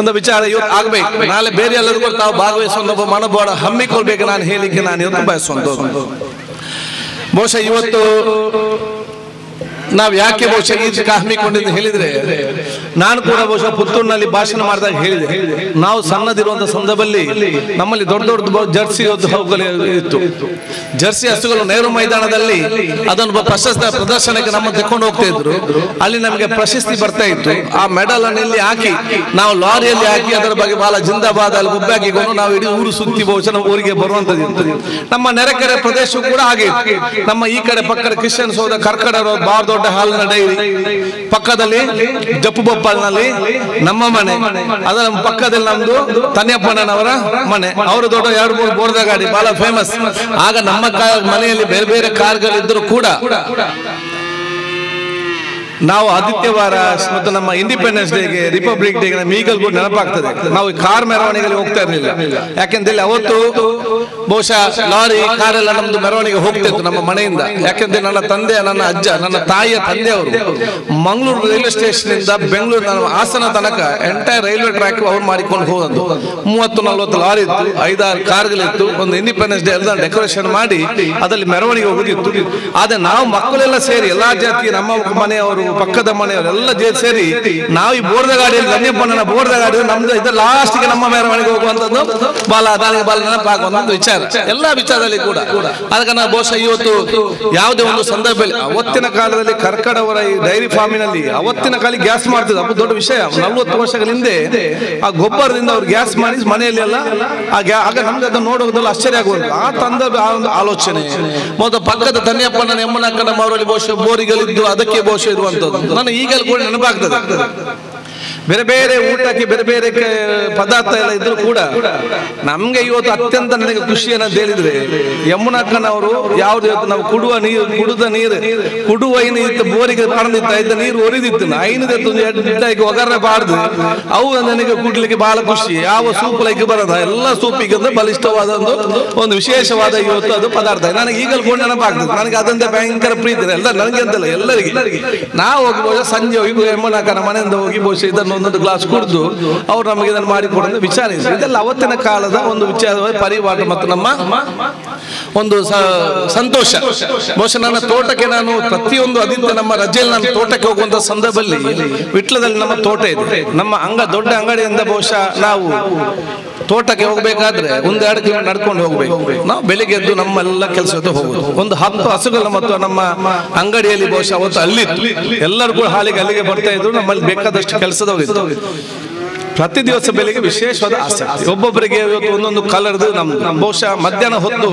ಒಂದು ವಿಚಾರ ಇವತ್ತು ಆಗ್ಬೇಕು. ನಾಳೆ ಬೇರೆ ಎಲ್ಲರಿಗೂ ತಾವು ಭಾಗವಹಿಸುವ ಮನೋಭಾವ ಹಮ್ಮಿಕೊಳ್ಬೇಕು ನಾನು ಹೇಳಿಕೆ ನಾನು ಇವತ್ತು ಬಯಸುವಂತ ಬಹುಶಃ ಇವತ್ತು ನಾವು ಯಾಕೆ ಬಹುಶಃ ಈ ಹಮ್ಮಿಕೊಂಡಿದ್ದು ಹೇಳಿದ್ರೆ? ನಾನು ಕೂಡ ಬಹುಶಃ ಪುತ್ತೂರಿನಲ್ಲಿ ಭಾಷಣ ಮಾಡಿದಾಗ ಹೇಳಿದೆ. ನಾವು ಸಣ್ಣದಿರುವಂತ ಸಂದರ್ಭದಲ್ಲಿ ನಮ್ಮಲ್ಲಿ ದೊಡ್ಡ ದೊಡ್ಡ ಜರ್ಸಿ ಇತ್ತು. ಜರ್ಸಿ ಹಸುಗಳು ನೆಹರು ಮೈದಾನದಲ್ಲಿ ಅದನ್ನು ಪ್ರಶಸ್ತ ಪ್ರದರ್ಶನಕ್ಕೆ ನಮ್ಮ ತೆಕ್ಕೊಂಡು ಹೋಗ್ತಾ ಇದ್ರು. ಅಲ್ಲಿ ನಮಗೆ ಪ್ರಶಸ್ತಿ ಬರ್ತಾ ಇತ್ತು. ಆ ಮೆಡಲ್ ಅನ್ನು ಇಲ್ಲಿ ಹಾಕಿ ನಾವು ಲಾರಿಯಲ್ಲಿ ಹಾಕಿ ಅದರ ಬಗ್ಗೆ ಬಹಳ ಜಿಂದಾಬಾದ್ ಅಲ್ಲಿ ಗುಬ್ಬೆ ಹಾಕಿಕೊಂಡು ನಾವು ಇಡೀ ಊರು ಸುತ್ತಿ ಬಹುಶಃ ನಮ್ಮ ಊರಿಗೆ ಬರುವಂತದ್ದು ನಮ್ಮ ನೆರೆಕೆರೆ ಪ್ರದೇಶ ಕೂಡ ಹಾಗೆ ನಮ್ಮ ಈ ಕಡೆ ಪಕ್ಕದ ಕ್ರಿಶ್ಚಿಯನ್ ಸೋದ ಕರ್ಕಡ ಬಾರ್ ಬಾಳ ದೊಡ್ಡ ಹಾಲಿನ ಡೈರಿ ಪಕ್ಕದಲ್ಲಿ ಜಪ್ಪು ಬೊಪ್ಪಲ್ನಲ್ಲಿ ನಮ್ಮ ಮನೆ. ಅದರ ಪಕ್ಕದಲ್ಲಿ ನಮ್ದು ತನ್ಯಪ್ಪಣ್ಣನವರ ಮನೆ. ಅವರು ದೊಡ್ಡ ಎರಡು ಮೂರು ಬೋರ್ದ ಗಾಡಿ ಬಹಳ ಫೇಮಸ್ ಆಗ ನಮ್ಮ ಮನೆಯಲ್ಲಿ ಬೇರೆ ಬೇರೆ ಕಾರ್ಗಳಿದ್ರು ಕೂಡ ನಾವು ಆದಿತ್ಯವಾರ ಮತ್ತು ನಮ್ಮ ಇಂಡಿಪೆಂಡೆನ್ಸ್ ಡೇಗೆ ರಿಪಬ್ಲಿಕ್ ಡೇಗೆ ನಮ್ಮ ಕೂಡ ನೆನಪಾಗ್ತದೆ. ನಾವು ಕಾರ್ ಮೆರವಣಿಗೆಯಲ್ಲಿ ಹೋಗ್ತಾ ಇರಲಿಲ್ಲ. ಯಾಕೆಂದ್ರೆ ಅವತ್ತು ಬಹುಶಃ ಲಾರಿ, ಕಾರೆಲ್ಲ ನಮ್ದು ಮೆರವಣಿಗೆ ಹೋಗ್ತಾ ಇತ್ತು ನಮ್ಮ ಮನೆಯಿಂದ. ಯಾಕೆಂದ್ರೆ ನನ್ನ ತಂದೆ, ನನ್ನ ಅಜ್ಜ, ನನ್ನ ತಾಯಿಯ ತಂದೆಯವರು ಮಂಗಳೂರು ರೈಲ್ವೆ ಸ್ಟೇಷನ್ ಇಂದ ಬೆಂಗಳೂರು ಹಾಸನ ತನಕ ಎಂಟೈರ್ ರೈಲ್ವೆ ಟ್ರ್ಯಾಕ್ ಅವ್ರು ಮಾಡಿಕೊಂಡು ಹೋದದ್ದು. ಮೂವತ್ತು ನಲ್ವತ್ತು ಲಾರಿ ಇತ್ತು, ಐದಾರು ಕಾರ್ಗಳಿತ್ತು ಒಂದು ಇಂಡಿಪೆಂಡೆನ್ಸ್ ಡೇ ಎಲ್ಲ ಡೆಕೋರೇಷನ್ ಮಾಡಿ, ಅದರಲ್ಲಿ ಮೆರವಣಿಗೆ ಹೋಗುದಿತ್ತು ಆದ್ರೆ ನಾವು ಮಕ್ಕಳೆಲ್ಲ ಸೇರಿ, ಎಲ್ಲಾ ಜಾತಿ ನಮ್ಮ ಮನೆಯವರು ಪಕ್ಕದ ಮನೆಯವರೆಲ್ಲ ಸೇರಿ ನಾವು ಈ ಬೋರ್ದ ಗಾಡಿಯಲ್ಲಿ ಗಣ್ಯಪ್ಪನ ಬೋರ್ದ ಗಾಡಿ ನಮ್ದು ಇದು ಲಾಸ್ಟ್ಗೆ ನಮ್ಮ ಮೆರವಣಿಗೆ ಹೋಗುವಂತದ್ದು ಬಾಲ ನನಗೆ ಬಾಲ ನೆನಪಾಗುವಂತ ವಿಚಾರ. ಎಲ್ಲಾ ವಿಚಾರದಲ್ಲಿ ಕೂಡ. ಅದಕ್ಕೆ ನಾವು ಬಹುಶಃ ಇವತ್ತು ಯಾವುದೇ ಒಂದು ಸಂದರ್ಭದಲ್ಲಿ ಅವತ್ತಿನ ಕಾಲದಲ್ಲಿ ಕರ್ಕಡವರ ಈ ಡೈರಿ ಫಾರ್ಮಿನಲ್ಲಿ ಅವತ್ತಿನ ಕಾಲ ಗ್ಯಾಸ್ ಮಾಡ್ತಿದ್ರು. ಅದು ದೊಡ್ಡ ವಿಷಯ. ನಲ್ವತ್ತು ವರ್ಷಗಳ ಹಿಂದೆ ಆ ಗೊಬ್ಬರದಿಂದ ಅವ್ರು ಗ್ಯಾಸ್ ಮಾಡಿ ಮನೆಯಲ್ಲಿ ಎಲ್ಲ ಆಗ ನಮ್ಗೆ ಅದನ್ನು ನೋಡುವುದಲ್ಲ ಆಶ್ಚರ್ಯ ಆಗುವುದು ಆ ತಂದರ್ಭ ಆ ಒಂದು ಆಲೋಚನೆ. ಮೊದಲು ಪಕ್ಕದ ತನ್ಯಪ್ಪನ ಯಮ್ಮನಕ್ಕನ ಅವರಲ್ಲಿ ಬಹುಶಃ ಬೋರಿಗಳಿದ್ದು ಅದಕ್ಕೆ ಬಹುಶಃ ನಾನು ಈಗಲೂ ಕೂಡ ನೆನಪಾಗ್ತದೆ. ಬೇರೆ ಬೇರೆ ಊಟಕ್ಕೆ ಬೇರೆ ಬೇರೆ ಪದಾರ್ಥ ಎಲ್ಲ ಇದ್ರು ಕೂಡ ನಮ್ಗೆ ಇವತ್ತು ಅತ್ಯಂತ ನನಗೆ ಖುಷಿ ಏನಂತ ಹೇಳಿದ್ರೆ ಯಮುನಕ್ಕನವರು ಯಾವ್ದು ಇವತ್ತು ನಾವು ಕುಡುವ ನೀರು, ಕುಡಿದ ನೀರು, ಕುಡುವ ಇತ್ತು, ಬೋರಿಗೆ ಕಾಣದಿತ್ತ ಇದ್ದ ನೀರು ಒರಿದಿತ್ತು. ಐನದಿತ್ತು ಎಡ್ಡಾಗಿ ಒಗರ ಬಾಡ್ದು. ಅವು ನನಗೆ ಕುಡ್ಲಿಕ್ಕೆ ಬಹಳ ಖುಷಿ. ಯಾವ ಸೂಪ್ ಲೈಕ್ ಬರದ? ಎಲ್ಲ ಸೂಪಿಗೆ ಅಂದ್ರೆ ಬಲಿಷ್ಠವಾದ ಒಂದು ಒಂದು ವಿಶೇಷವಾದ ಇವತ್ತು ಅದು ಪದಾರ್ಥ. ನನಗೆ ಈಗಲೂ ಕೂಡ ನೆನಪಾಗ್ತದೆ. ನನಗೆ ಅದಂತೆ ಭಯಂಕರ ಪ್ರೀತಿ ಎಲ್ಲ ನನಗೆ ಅಂತಲ್ಲ ಎಲ್ಲರಿಗೆ. ನಾವು ಹೋಗಿ ಬಹುಶಃ ಸಂಜೆ ಹೋಗಿ ಯಮುನಾಕನ ಮನೆಯಿಂದ ಹೋಗಿ ಬಹುಶಃ ಇದನ್ನು ಒಂದೊಂದು ಗ್ಲಾಸ್ ಕುಡಿದು ಅವ್ರು ನಮಗೆ ಇದನ್ನು ಮಾಡಿಕೊಡೋದು ವಿಚಾರ ಇದೆ ಇದೆಲ್ಲ ಅವತ್ತಿನ ಕಾಲದ ಒಂದು ವಿಚಾರ, ಪರಿವಾರ ಮತ್ತು ನಮ್ಮ ಒಂದು ಸಂತೋಷ. ಬಹುಶಃ ನನ್ನ ತೋಟಕ್ಕೆ ನಾನು ಪ್ರತಿಯೊಂದು ಅದಿಂತ ನಮ್ಮ ರಜೆಯಲ್ಲಿ ನಾನು ತೋಟಕ್ಕೆ ಹೋಗುವಂತ ಸಂದರ್ಭದಲ್ಲಿ ವಿಟ್ಲದಲ್ಲಿ ನಮ್ಮ ತೋಟ ಇದೆ. ನಮ್ಮ ಅಂಗ, ದೊಡ್ಡ ಅಂಗಡಿಯಿಂದ ಬಹುಶಃ ನಾವು ತೋಟಕ್ಕೆ ಹೋಗ್ಬೇಕಾದ್ರೆ ಒಂದು ಎರಡು ಕಿಲೋಮೀಟರ್ ನಡ್ಕೊಂಡು ಹೋಗ್ಬೇಕು. ನಾವು ಬೆಳಿಗ್ಗೆ ಎದ್ದು ನಮ್ಮೆಲ್ಲ ಕೆಲಸ ಹೋಗುದು. ಒಂದು ಹತ್ತು ಹಸುಗಳ ಮತ್ತು ನಮ್ಮ ಅಂಗಡಿಯಲ್ಲಿ ಬಹುಶಃ ಅವತ್ತು ಅಲ್ಲಿ ಎಲ್ಲರೂ ಕೂಡ ಹಾಲಿಗೆ ಅಲ್ಲಿಗೆ ಬರ್ತಾ ಇದ್ರು, ನಮ್ಮಲ್ಲಿ ಬೇಕಾದಷ್ಟು ಕೆಲಸದ ಹೋಗಿತ್ತು ಪ್ರತಿ ದಿವಸ ಬೆಳಿಗ್ಗೆ ವಿಶೇಷವಾದ ಆಸಕ್ತಿ ಒಬ್ಬೊಬ್ಬರಿಗೆ ಇವತ್ತು ಒಂದೊಂದು ಕಲರ್ದು ನಮ್ ಬಹುಶಃ ಮಧ್ಯಾಹ್ನ ಹೊತ್ತು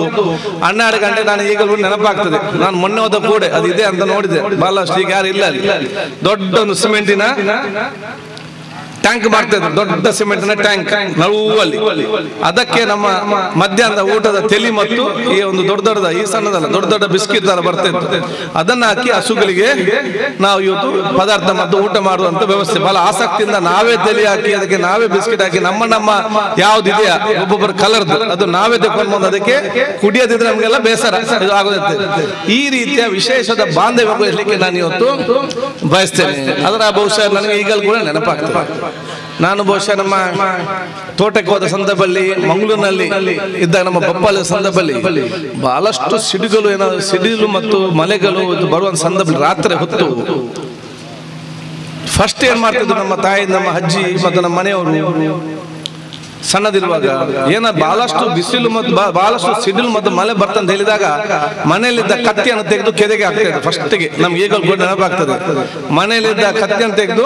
ಹನ್ನೆರಡು ಗಂಟೆ ನಾನು ಈಗಲೂ ನೆನಪಾಗ್ತದೆ. ನಾನು ಮೊನ್ನೆ ಹೋದ ಕೂಡೆ, ಅದು ಇದೆ ಅಂತ ನೋಡಿದೆ. ಬಹಳಷ್ಟು ಈಗ ಯಾರು ಇಲ್ಲ ಅಲ್ಲಿ. ದೊಡ್ಡ ಒಂದು ಸಿಮೆಂಟಿನ ಟ್ಯಾಂಕ್ ಮಾಡ್ತಾ ಇದ್ರು ದೊಡ್ಡ ಸಿಮೆಂಟಿನ ಟ್ಯಾಂಕ್ ನಳುವಲ್ಲಿ. ಅದಕ್ಕೆ ನಮ್ಮ ಮಧ್ಯಾಹ್ನದ ಊಟದ ತೆಲಿ ಮತ್ತು ಈ ಒಂದು ದೊಡ್ಡ ದೊಡ್ಡದ ಈ ಸಣ್ಣದಲ್ಲ, ದೊಡ್ಡ ದೊಡ್ಡ ಬಿಸ್ಕಿಟ್ ತರ ಬರ್ತಾ ಇತ್ತು ಅದನ್ನ ಹಾಕಿ ಹಸುಗಳಿಗೆ ನಾವು ಇವತ್ತು ಪದಾರ್ಥ ಮತ್ತು ಊಟ ಮಾಡುವಂತ ವ್ಯವಸ್ಥೆ. ಬಹಳ ಆಸಕ್ತಿಯಿಂದ ನಾವೇ ತೆಲಿ ಹಾಕಿ, ಅದಕ್ಕೆ ನಾವೇ ಬಿಸ್ಕಿಟ್ ಹಾಕಿ, ನಮ್ಮ ನಮ್ಮ ಯಾವ್ದಿದೆಯಾ ಒಬ್ಬೊಬ್ಬರು ಕಲರ್ ಅದು ನಾವೇ ತಗೊಂಡು ಬಂದು ಅದಕ್ಕೆ ಕುಡಿಯೋದಿದ್ರೆ ನಮಗೆಲ್ಲ ಬೇಸರ. ಇದು ಆಗುತ್ತೆ ಈ ರೀತಿಯ ವಿಶೇಷದ ಬಾಂಧವ್ಯ ನಾನು ಇವತ್ತು ಬಯಸ್ತೇನೆ. ಅದರ ಬಹುಶಃ ನನಗೆ ಈಗಲೂ ಕೂಡ ನೆನಪಾಗ್ತದೆ. ನಾನು ಬಹುಶಃ ನಮ್ಮ ತೋಟಕ್ಕೆ ಹೋದ ಸಂದರ್ಭದಲ್ಲಿ ಮಂಗಳೂರಿನಲ್ಲಿ ಇದ್ದ ನಮ್ಮ ಬಪ್ಪಾಲ ಸಂದರ್ಭದಲ್ಲಿ ಬಹಳಷ್ಟು ಸಿಡಿಗಳು ಏನಾದ್ರು ಸಿಡಿಲು ಮತ್ತು ಮಲೆಗಳು ಬರುವ ಸಂದರ್ಭದಲ್ಲಿ ರಾತ್ರಿ ಹೊತ್ತು. ಫಸ್ಟ್ ಏನ್ ಮಾಡ್ತಿದ್ರು ನಮ್ಮ ತಾಯಿ, ನಮ್ಮ ಅಜ್ಜಿ ಮತ್ತು ನಮ್ಮ ಮನೆಯವರು ಸಣ್ಣದಿರುವಾಗ ಏನ ಬಹಳಷ್ಟು ಬಿಸಿಲು ಮತ್ತು ಬಹಳಷ್ಟು ಸಿಡಿಲು ಮತ್ತು ಮಳೆ ಬರ್ತಂತ ಹೇಳಿದಾಗ ಮನೆಯಲ್ಲಿದ್ದ ಕತ್ತಿಯನ್ನು ತೆಗೆದು ಕೆದೆಗೆ ಹಾಕ್ತಿದ್ರು ಫಸ್ಟ್ಗೆ ನಮ್ಗೆ ಕೂಡ ನೆನಪಾಗ್ತದೆ ಮನೆಯಲ್ಲಿದ್ದ ಕತ್ತಿಯನ್ನು ತೆಗೆದು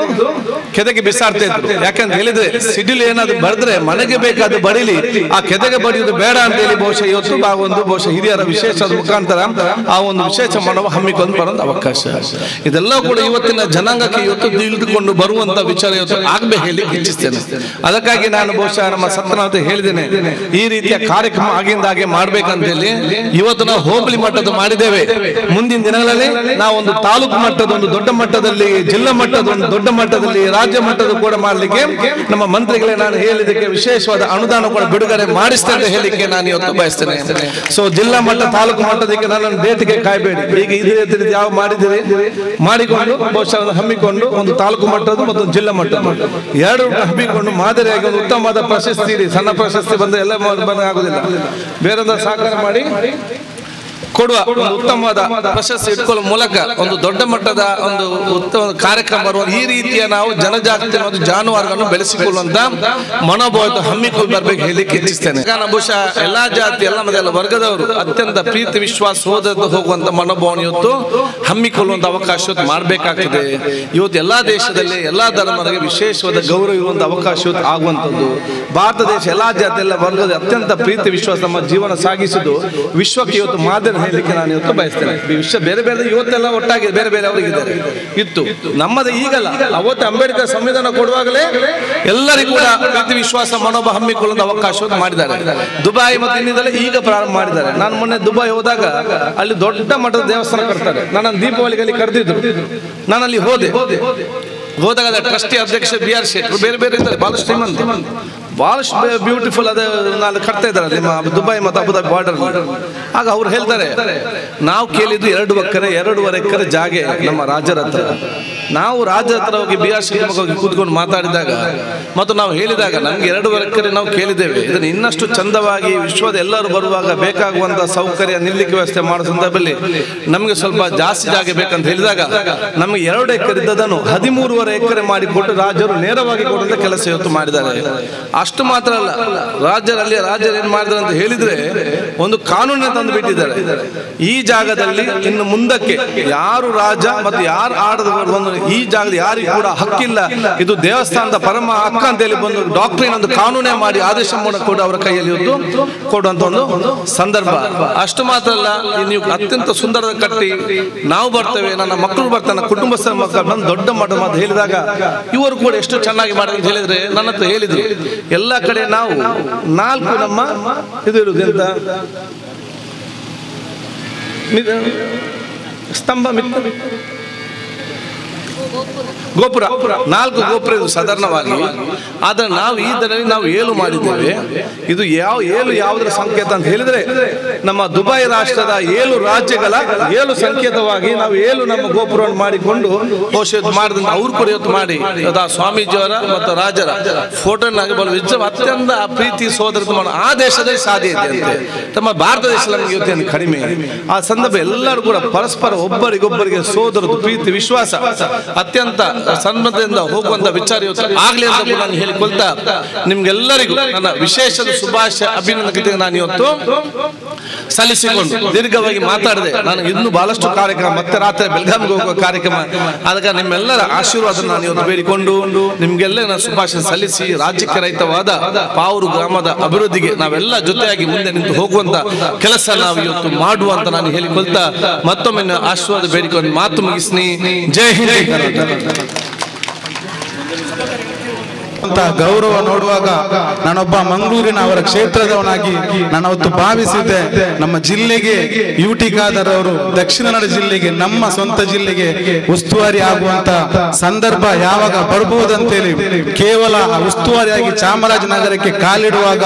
ಕೆದೆಗೆ ಬಿಸಾಡ್ತಾ ಇದ್ರು. ಯಾಕಂತ ಹೇಳಿದ್ರೆ ಸಿಡಿಲು ಏನಾದ್ರು ಬರೆದ್ರೆ ಮನೆಗೆ ಬೇಕಾದ ಬಡಿಲಿ ಆ ಕೆದೆಗೆ ಬಡಿಯೋದು ಬೇಡ ಅಂತ ಹೇಳಿ ಬಹುಶಃ ಇವತ್ತು ಆ ಒಂದು ಬಹುಶಃ ಹಿರಿಯರ ವಿಶೇಷದ ಮುಖಾಂತರ ಆ ಒಂದು ವಿಶೇಷ ಮಾಡುವ ಹಮ್ಮಿಕೊಂಡು ಬರೋದು ಅವಕಾಶ. ಇದೆಲ್ಲ ಕೂಡ ಇವತ್ತಿನ ಜನಾಂಗಕ್ಕೆ ಇವತ್ತು ತಿಳಿದುಕೊಂಡು ಬರುವಂತ ವಿಚಾರ ಇವತ್ತು ಆಗ್ಬೇಕು ಹೇಳಿ ಇಚ್ಛಿಸ್ತೇನೆ. ಅದಕ್ಕಾಗಿ ನಾನು ಬಹುಶಃ ನಮ್ಮ ಸತ್ಯನಾಥ ಹೇಳಿದ್ದೇನೆ, ಈ ರೀತಿಯ ಕಾರ್ಯಕ್ರಮ ಆಗಿಂದ ಹಾಗೆ ಮಾಡ್ಬೇಕಂತ ಹೇಳಿ ಇವತ್ತು ನಾವು ಹೋಬಳಿ ಮಟ್ಟದ ಮಾಡಿದ್ದೇವೆ. ಮುಂದಿನ ದಿನಗಳಲ್ಲಿ ನಾವು ಒಂದು ತಾಲೂಕು ಮಟ್ಟದ ಒಂದು ದೊಡ್ಡ ಮಟ್ಟದಲ್ಲಿ, ಜಿಲ್ಲಾ ಮಟ್ಟದ ಒಂದು ದೊಡ್ಡ ಮಟ್ಟದಲ್ಲಿ, ರಾಜ್ಯ ಮಟ್ಟದ ಕೂಡ ಮಾಡಲಿಕ್ಕೆ ನಮ್ಮ ಮಂತ್ರಿಗಳೇ ನಾನು ಹೇಳಿದಕ್ಕೆ ವಿಶೇಷವಾದ ಅನುದಾನ ಕೂಡ ಬಿಡುಗಡೆ ಮಾಡಿಸ್ತೇನೆ ಅಂತ ಹೇಳಿಕ್ಕೆ ನಾನು ಇವತ್ತು ಬಯಸ್ತೇನೆ. ಸೊ ಜಿಲ್ಲಾ ಮಟ್ಟ, ತಾಲೂಕು ಮಟ್ಟದಕ್ಕೆ ನನ್ನ ಡೇಟ್ಗೆ ಕಾಯ್ಬೇಡಿ. ಈಗ ಇದೇ ರೀತಿ ಯಾವ ಮಾಡಿದಿರಿ ಮಾಡಿಕೊಂಡು, ಬಹುಶಃ ಹಮ್ಮಿಕೊಂಡು ಒಂದು ತಾಲೂಕು ಮಟ್ಟದ ಮತ್ತು ಜಿಲ್ಲಾ ಮಟ್ಟದ ಎರಡು ಹಮ್ಮಿಕೊಂಡು ಮಾದರಿಯಾಗಿ ಉತ್ತಮವಾದ ಪ್ರಶಸ್ತಿ ಇದೆ. ಸಣ್ಣ ಪ್ರಶಸ್ತಿ ಬಂದ ಎಲ್ಲ ಆಗುದಿಲ್ಲ ಬೇರೊಂದು ಸಹಕಾರ ಮಾಡಿ ಕೊಡುವ ಉತ್ತಮವಾದ ಪ್ರಶಸ್ತಿ ಇಟ್ಕೊಳ್ಳುವ ಮೂಲಕ ಒಂದು ದೊಡ್ಡ ಮಟ್ಟದ ಒಂದು ಉತ್ತಮ ಕಾರ್ಯಕ್ರಮ ಈ ರೀತಿಯ ನಾವು ಜನಜಾಗೃತಿ ಒಂದು ಜಾನುವಾರುಗಳನ್ನು ಬೆಳೆಸಿಕೊಳ್ಳುವಂತ ಮನೋಭಾವ ಹಮ್ಮಿಕೊಂಡು ಬರ್ಬೇಕು ಹೇಳಿಕ್ಕೆ ಇಚ್ಛಿಸ್ತೇನೆ. ಬಹುಶಃ ಎಲ್ಲಾ ಜಾತಿ, ಎಲ್ಲ ಮನೆಯಲ್ಲ ವರ್ಗದವರು ಅತ್ಯಂತ ಪ್ರೀತಿ, ವಿಶ್ವಾಸ ಹೋದ ಹೋಗುವಂತ ಮನೋಭಾವನೆ ಇವತ್ತು ಹಮ್ಮಿಕೊಳ್ಳುವಂತ ಅವಕಾಶ ಮಾಡಬೇಕಾಗ್ತದೆ. ಇವತ್ತು ಎಲ್ಲಾ ದೇಶದಲ್ಲಿ, ಎಲ್ಲಾ ಧರ್ಮಗಳಿಗೆ ವಿಶೇಷವಾದ ಗೌರವ ಇರುವಂತ ಅವಕಾಶ ಆಗುವಂತದ್ದು ಭಾರತ ದೇಶ, ಎಲ್ಲಾ ಜಾತಿ, ಎಲ್ಲ ವರ್ಗದ ಅತ್ಯಂತ ಪ್ರೀತಿ, ವಿಶ್ವಾಸ, ನಮ್ಮ ಜೀವನ ಸಾಗಿಸಿದ್ದು ವಿಶ್ವಕ್ಕೆ ಇವತ್ತು ಮಾದರಿ. ಹೇಳಲಿಕ್ಕೆ ನಾನು ಇವತ್ತು ಬಯಸ್ತೇನೆ. ವಿಶ್ವ ಬೇರೆ ಬೇರೆ, ಇವತ್ತೆಲ್ಲ ಒಟ್ಟಾಗಿ ಬೇರೆ ಬೇರೆ ಅವರಿಗಿದ್ದಾರೆ ಇತ್ತು. ನಮ್ಮದು ಈಗಲ್ಲ. ಅವತ್ತು ಅಂಬೇಡ್ಕರ್ ಸಂವಿಧಾನ ಕೊಡುವಾಗಲೇ ಎಲ್ಲರಿಗೂ ಕೂಡ ಪ್ರೀತಿ, ವಿಶ್ವಾಸ, ಮನೋಭಾವ ಹಮ್ಮಿಕೊಳ್ಳುವ ಅವಕಾಶವನ್ನು ಮಾಡಿದ್ದಾರೆ. ದುಬೈ ಮತ್ತು ಇನ್ನಿದೆಲ್ಲ ಈಗ ಪ್ರಾರಂಭ ಮಾಡಿದ್ದಾರೆ. ನಾನು ಮೊನ್ನೆ ದುಬೈ ಹೋದಾಗ ಅಲ್ಲಿ ದೊಡ್ಡ ಮಠದ ದೇವಸ್ಥಾನ ಕಟ್ತಾರೆ. ನಾನು ದೀಪಾವಳಿಗೆ ಅಲ್ಲಿ ಕರೆದಿದ್ರು. ನಾನು ಅಲ್ಲಿ ಹೋದೆ. ಹೋದಾಗ ಟ್ರಸ್ಟಿ ಅಧ್ಯಕ್ಷ ಬಿ ಆರ್ ಶೆಟ್ರು ಬೇರೆ ಬೇರೆ ಇದ್ದಾರೆ. ಶ್ರೀಮಂತ ಬಹಳಷ್ಟು ಬ್ಯೂಟಿಫುಲ್ ಅದ ನಾಲ್ಕು ಕಟ್ತಾ ಇದ್ದಾರೆ ನಿಮ್ಮ ದುಬೈ ಮತ್ತು ಅಬುದಾಬಿ ಬಾರ್ಡರ್ ಆಗ ಅವ್ರು ಹೇಳ್ತಾರೆ ನಾವು ಕೇಳಿದ್ದು ಎರಡು ಎಕರೆ ಎರಡೂವರೆ ಎಕರೆ ಜಾಗೆ ನಮ್ಮ ರಾಜರ ಹತ್ರ. ನಾವು ರಾಜ್ಯ ಹತ್ರ ಹೋಗಿ ಬಿ ಆರ್ ಹೋಗಿ ಕೂತ್ಕೊಂಡು ಮಾತಾಡಿದಾಗ ಮತ್ತು ನಾವು ಹೇಳಿದಾಗ ನಮ್ಗೆ ಎರಡೂವರೆ ಎಕರೆ ನಾವು ಕೇಳಿದ್ದೇವೆ. ಇದನ್ನು ಇನ್ನಷ್ಟು ಚಂದವಾಗಿ ವಿಶ್ವದ ಎಲ್ಲರೂ ಬರುವಾಗ ಬೇಕಾಗುವಂತ ಸೌಕರ್ಯ, ನಿಲ್ಲಿಕೆ ವ್ಯವಸ್ಥೆ ಮಾಡೋ ಸಂದರ್ಭದಲ್ಲಿ ನಮಗೆ ಸ್ವಲ್ಪ ಜಾಸ್ತಿ ಜಾಗ ಬೇಕಂತ ಹೇಳಿದಾಗ ನಮಗೆ ಎರಡು ಎಕರೆ ಇದ್ದದನ್ನು ಹದಿಮೂರುವರೆ ಎಕರೆ ಮಾಡಿಕೊಟ್ಟು ರಾಜರು ನೇರವಾಗಿ ಕೊಡುವಂತ ಕೆಲಸ ಇವತ್ತು ಮಾಡಿದ್ದಾರೆ. ಅಷ್ಟು ಮಾತ್ರ ಅಲ್ಲ ರಾಜ್ಯರಲ್ಲಿ ರಾಜರು ಏನ್ ಮಾಡಿದ್ದಾರೆ ಅಂತ ಹೇಳಿದ್ರೆ ಒಂದು ಕಾನೂನನ್ನು ತಂದು ಬಿಟ್ಟಿದ್ದಾರೆ. ಈ ಜಾಗದಲ್ಲಿ ಇನ್ನು ಮುಂದಕ್ಕೆ ಯಾರು ರಾಜ ಮತ್ತು ಯಾರು ಆಡದ ಬಂದು ಈ ಜಾಗದಲ್ಲಿ ಯಾರಿಗೂ ಕೂಡ ಹಕ್ಕಿಲ್ಲ. ಇದು ದೇವಸ್ಥಾನದ ಪರಮ ಹಕ್ಕ ಅಂತ ಹೇಳಿ ಬಂದು ಡಾಕ್ಟ್ರಿನ್ ಒಂದು ಕಾನೂನೇ ಮಾಡಿ ಆದೇಶ ಮೂಲಕ ಕೂಡ ಅವರ ಕೈಯಲ್ಲಿ ಇದ್ದು ಕೊಡುವಂತ ಒಂದು ಸಂದರ್ಭ. ಅಷ್ಟು ಮಾತ್ರ ಅಲ್ಲ ನೀವು ಅತ್ಯಂತ ಸುಂದರದ ಕಟ್ಟಿ, ನಾವು ಬರ್ತೇವೆ, ನನ್ನ ಮಕ್ಕಳು ಬರ್ತಾರೆ ನನ್ನ ಮಕ್ಕಳು ಬಂದು ದೊಡ್ಡ ಮಠ ಅಂತ ಹೇಳಿದಾಗ ಇವರು ಕೂಡ ಎಷ್ಟು ಚೆನ್ನಾಗಿ ಅಂತ ಹೇಳಿದ್ರೆ ನನ್ನ ಹತ್ರ ಹೇಳಿದ್ರು. ಎಲ್ಲ ಕಡೆ ನಾವು ನಾಲ್ಕು ನಮ್ಮ ಇದು ಇರುವುದು ಎಂತ? ಮಿದ- ಸ್ತಂಭ ಮಿತ್ತ ಗೋಪುರ. ನಾಲ್ಕು ಗೋಪುರ ಇದು ಸಾಧಾರಣವಾಗಿ. ಆದ್ರೆ ನಾವು ಈ ದರಲ್ಲಿ ನಾವು ಏಳು ಮಾಡಿದ್ದೇವೆ. ಇದು ಯಾವ ಏಳು ಯಾವುದರ ಸಂಕೇತ ಅಂತ ಹೇಳಿದ್ರೆ, ನಮ್ಮ ದುಬೈ ರಾಷ್ಟ್ರದ ಏಳು ರಾಜ್ಯಗಳ ಏಳು ಸಂಕೇತವಾಗಿ ನಾವು ಏಳು ನಮ್ಮ ಗೋಪುರವನ್ನು ಮಾಡಿಕೊಂಡು ಔಷಧ ಮಾಡಿದ ಅವ್ರು ಕೂಡ ಮಾಡಿ. ಆ ಸ್ವಾಮೀಜಿಯವರ ಮತ್ತು ರಾಜರ ಫೋಟೋ ವಿಜಯ ಅತ್ಯಂತ ಪ್ರೀತಿ ಮಾಡೋ ಆ ದೇಶದಲ್ಲಿ ಸಾಧ್ಯ ಇದೆ ಅಂತೆ. ತಮ್ಮ ಭಾರತ ದೇಶದಲ್ಲಿ ಇವತ್ತೇನು ಕಡಿಮೆ. ಆ ಸಂದರ್ಭ ಎಲ್ಲರೂ ಕೂಡ ಪರಸ್ಪರ ಒಬ್ಬರಿಗೊಬ್ಬರಿಗೆ ಸೋದರದು ಪ್ರೀತಿ, ವಿಶ್ವಾಸ. ಅತ್ಯಂತ ಸನ್ಮತದಿಂದ ಹೋಗುವಂತ ವಿಚಾರ ಆಗ್ಲಿ ಅಂತ ನಾನು ಹೇಳಿಕೊಳ್ತಾ ನಿಮ್ಗೆಲ್ಲರಿಗೂ ನನ್ನ ವಿಶೇಷದ ಶುಭಾಶಯ ಅಭಿನಂದನೆ ನಾನು ಇವತ್ತು ಸಲ್ಲಿಸಿಕೊಂಡು ದೀರ್ಘವಾಗಿ ಮಾತಾಡಿದೆ ನಾನು ಇನ್ನೂ ಬಹಳಷ್ಟು ಕಾರ್ಯಕ್ರಮ, ಮತ್ತೆ ರಾತ್ರಿ ಬೆಳಗಾವಿಗೆ ಹೋಗುವ ಕಾರ್ಯಕ್ರಮ ಅದಕ್ಕೆ ನಿಮ್ಮೆಲ್ಲರ ಆಶೀರ್ವಾದ ನಾನು ಇವತ್ತು ಬೇಡಿಕೊಂಡು ನಿಮ್ಗೆಲ್ಲ ನಾನು ಶುಭಾಶಯ ಸಲ್ಲಿಸಿ ರಾಜ್ಯಕ್ಕೆ ರಹಿತವಾದ ಪಾವೂರು ಗ್ರಾಮದ ಅಭಿವೃದ್ಧಿಗೆ ನಾವೆಲ್ಲ ಜೊತೆಯಾಗಿ ಮುಂದೆ ನಿಂತು ಹೋಗುವಂತ ಕೆಲಸ ನಾವು ಇವತ್ತು ಮಾಡುವಂತ ನಾನು ಹೇಳಿಕೊಳ್ತಾ ಮತ್ತೊಮ್ಮೆ ಆಶೀರ್ವಾದ ಬೇಡಿಕೊಂಡು ಮಾತು ಮುಗಿಸ್ನಿ ಜೈ ಹಿಂದ್. ಜೈ ಅಂತ ಗೌರವ ನೋಡುವಾಗ ನಾನೊಬ್ಬ ಮಂಗಳೂರಿನ ಅವರ ಕ್ಷೇತ್ರದವನಾಗಿ ನಾನು ಅವತ್ತು ಭಾವಿಸಿದ್ದೆ, ನಮ್ಮ ಜಿಲ್ಲೆಗೆ ಯುಟಿ ಖಾದರ್ ಅವರು ದಕ್ಷಿಣ ಕನ್ನಡ ಜಿಲ್ಲೆಗೆ, ನಮ್ಮ ಸ್ವಂತ ಜಿಲ್ಲೆಗೆ ಉಸ್ತುವಾರಿ ಆಗುವಂತ ಸಂದರ್ಭ ಯಾವಾಗ ಬರಬಹುದಂತೇಳಿ ಕೇವಲ ಉಸ್ತುವಾರಿಯಾಗಿ ಚಾಮರಾಜನಗರಕ್ಕೆ ಕಾಲಿಡುವಾಗ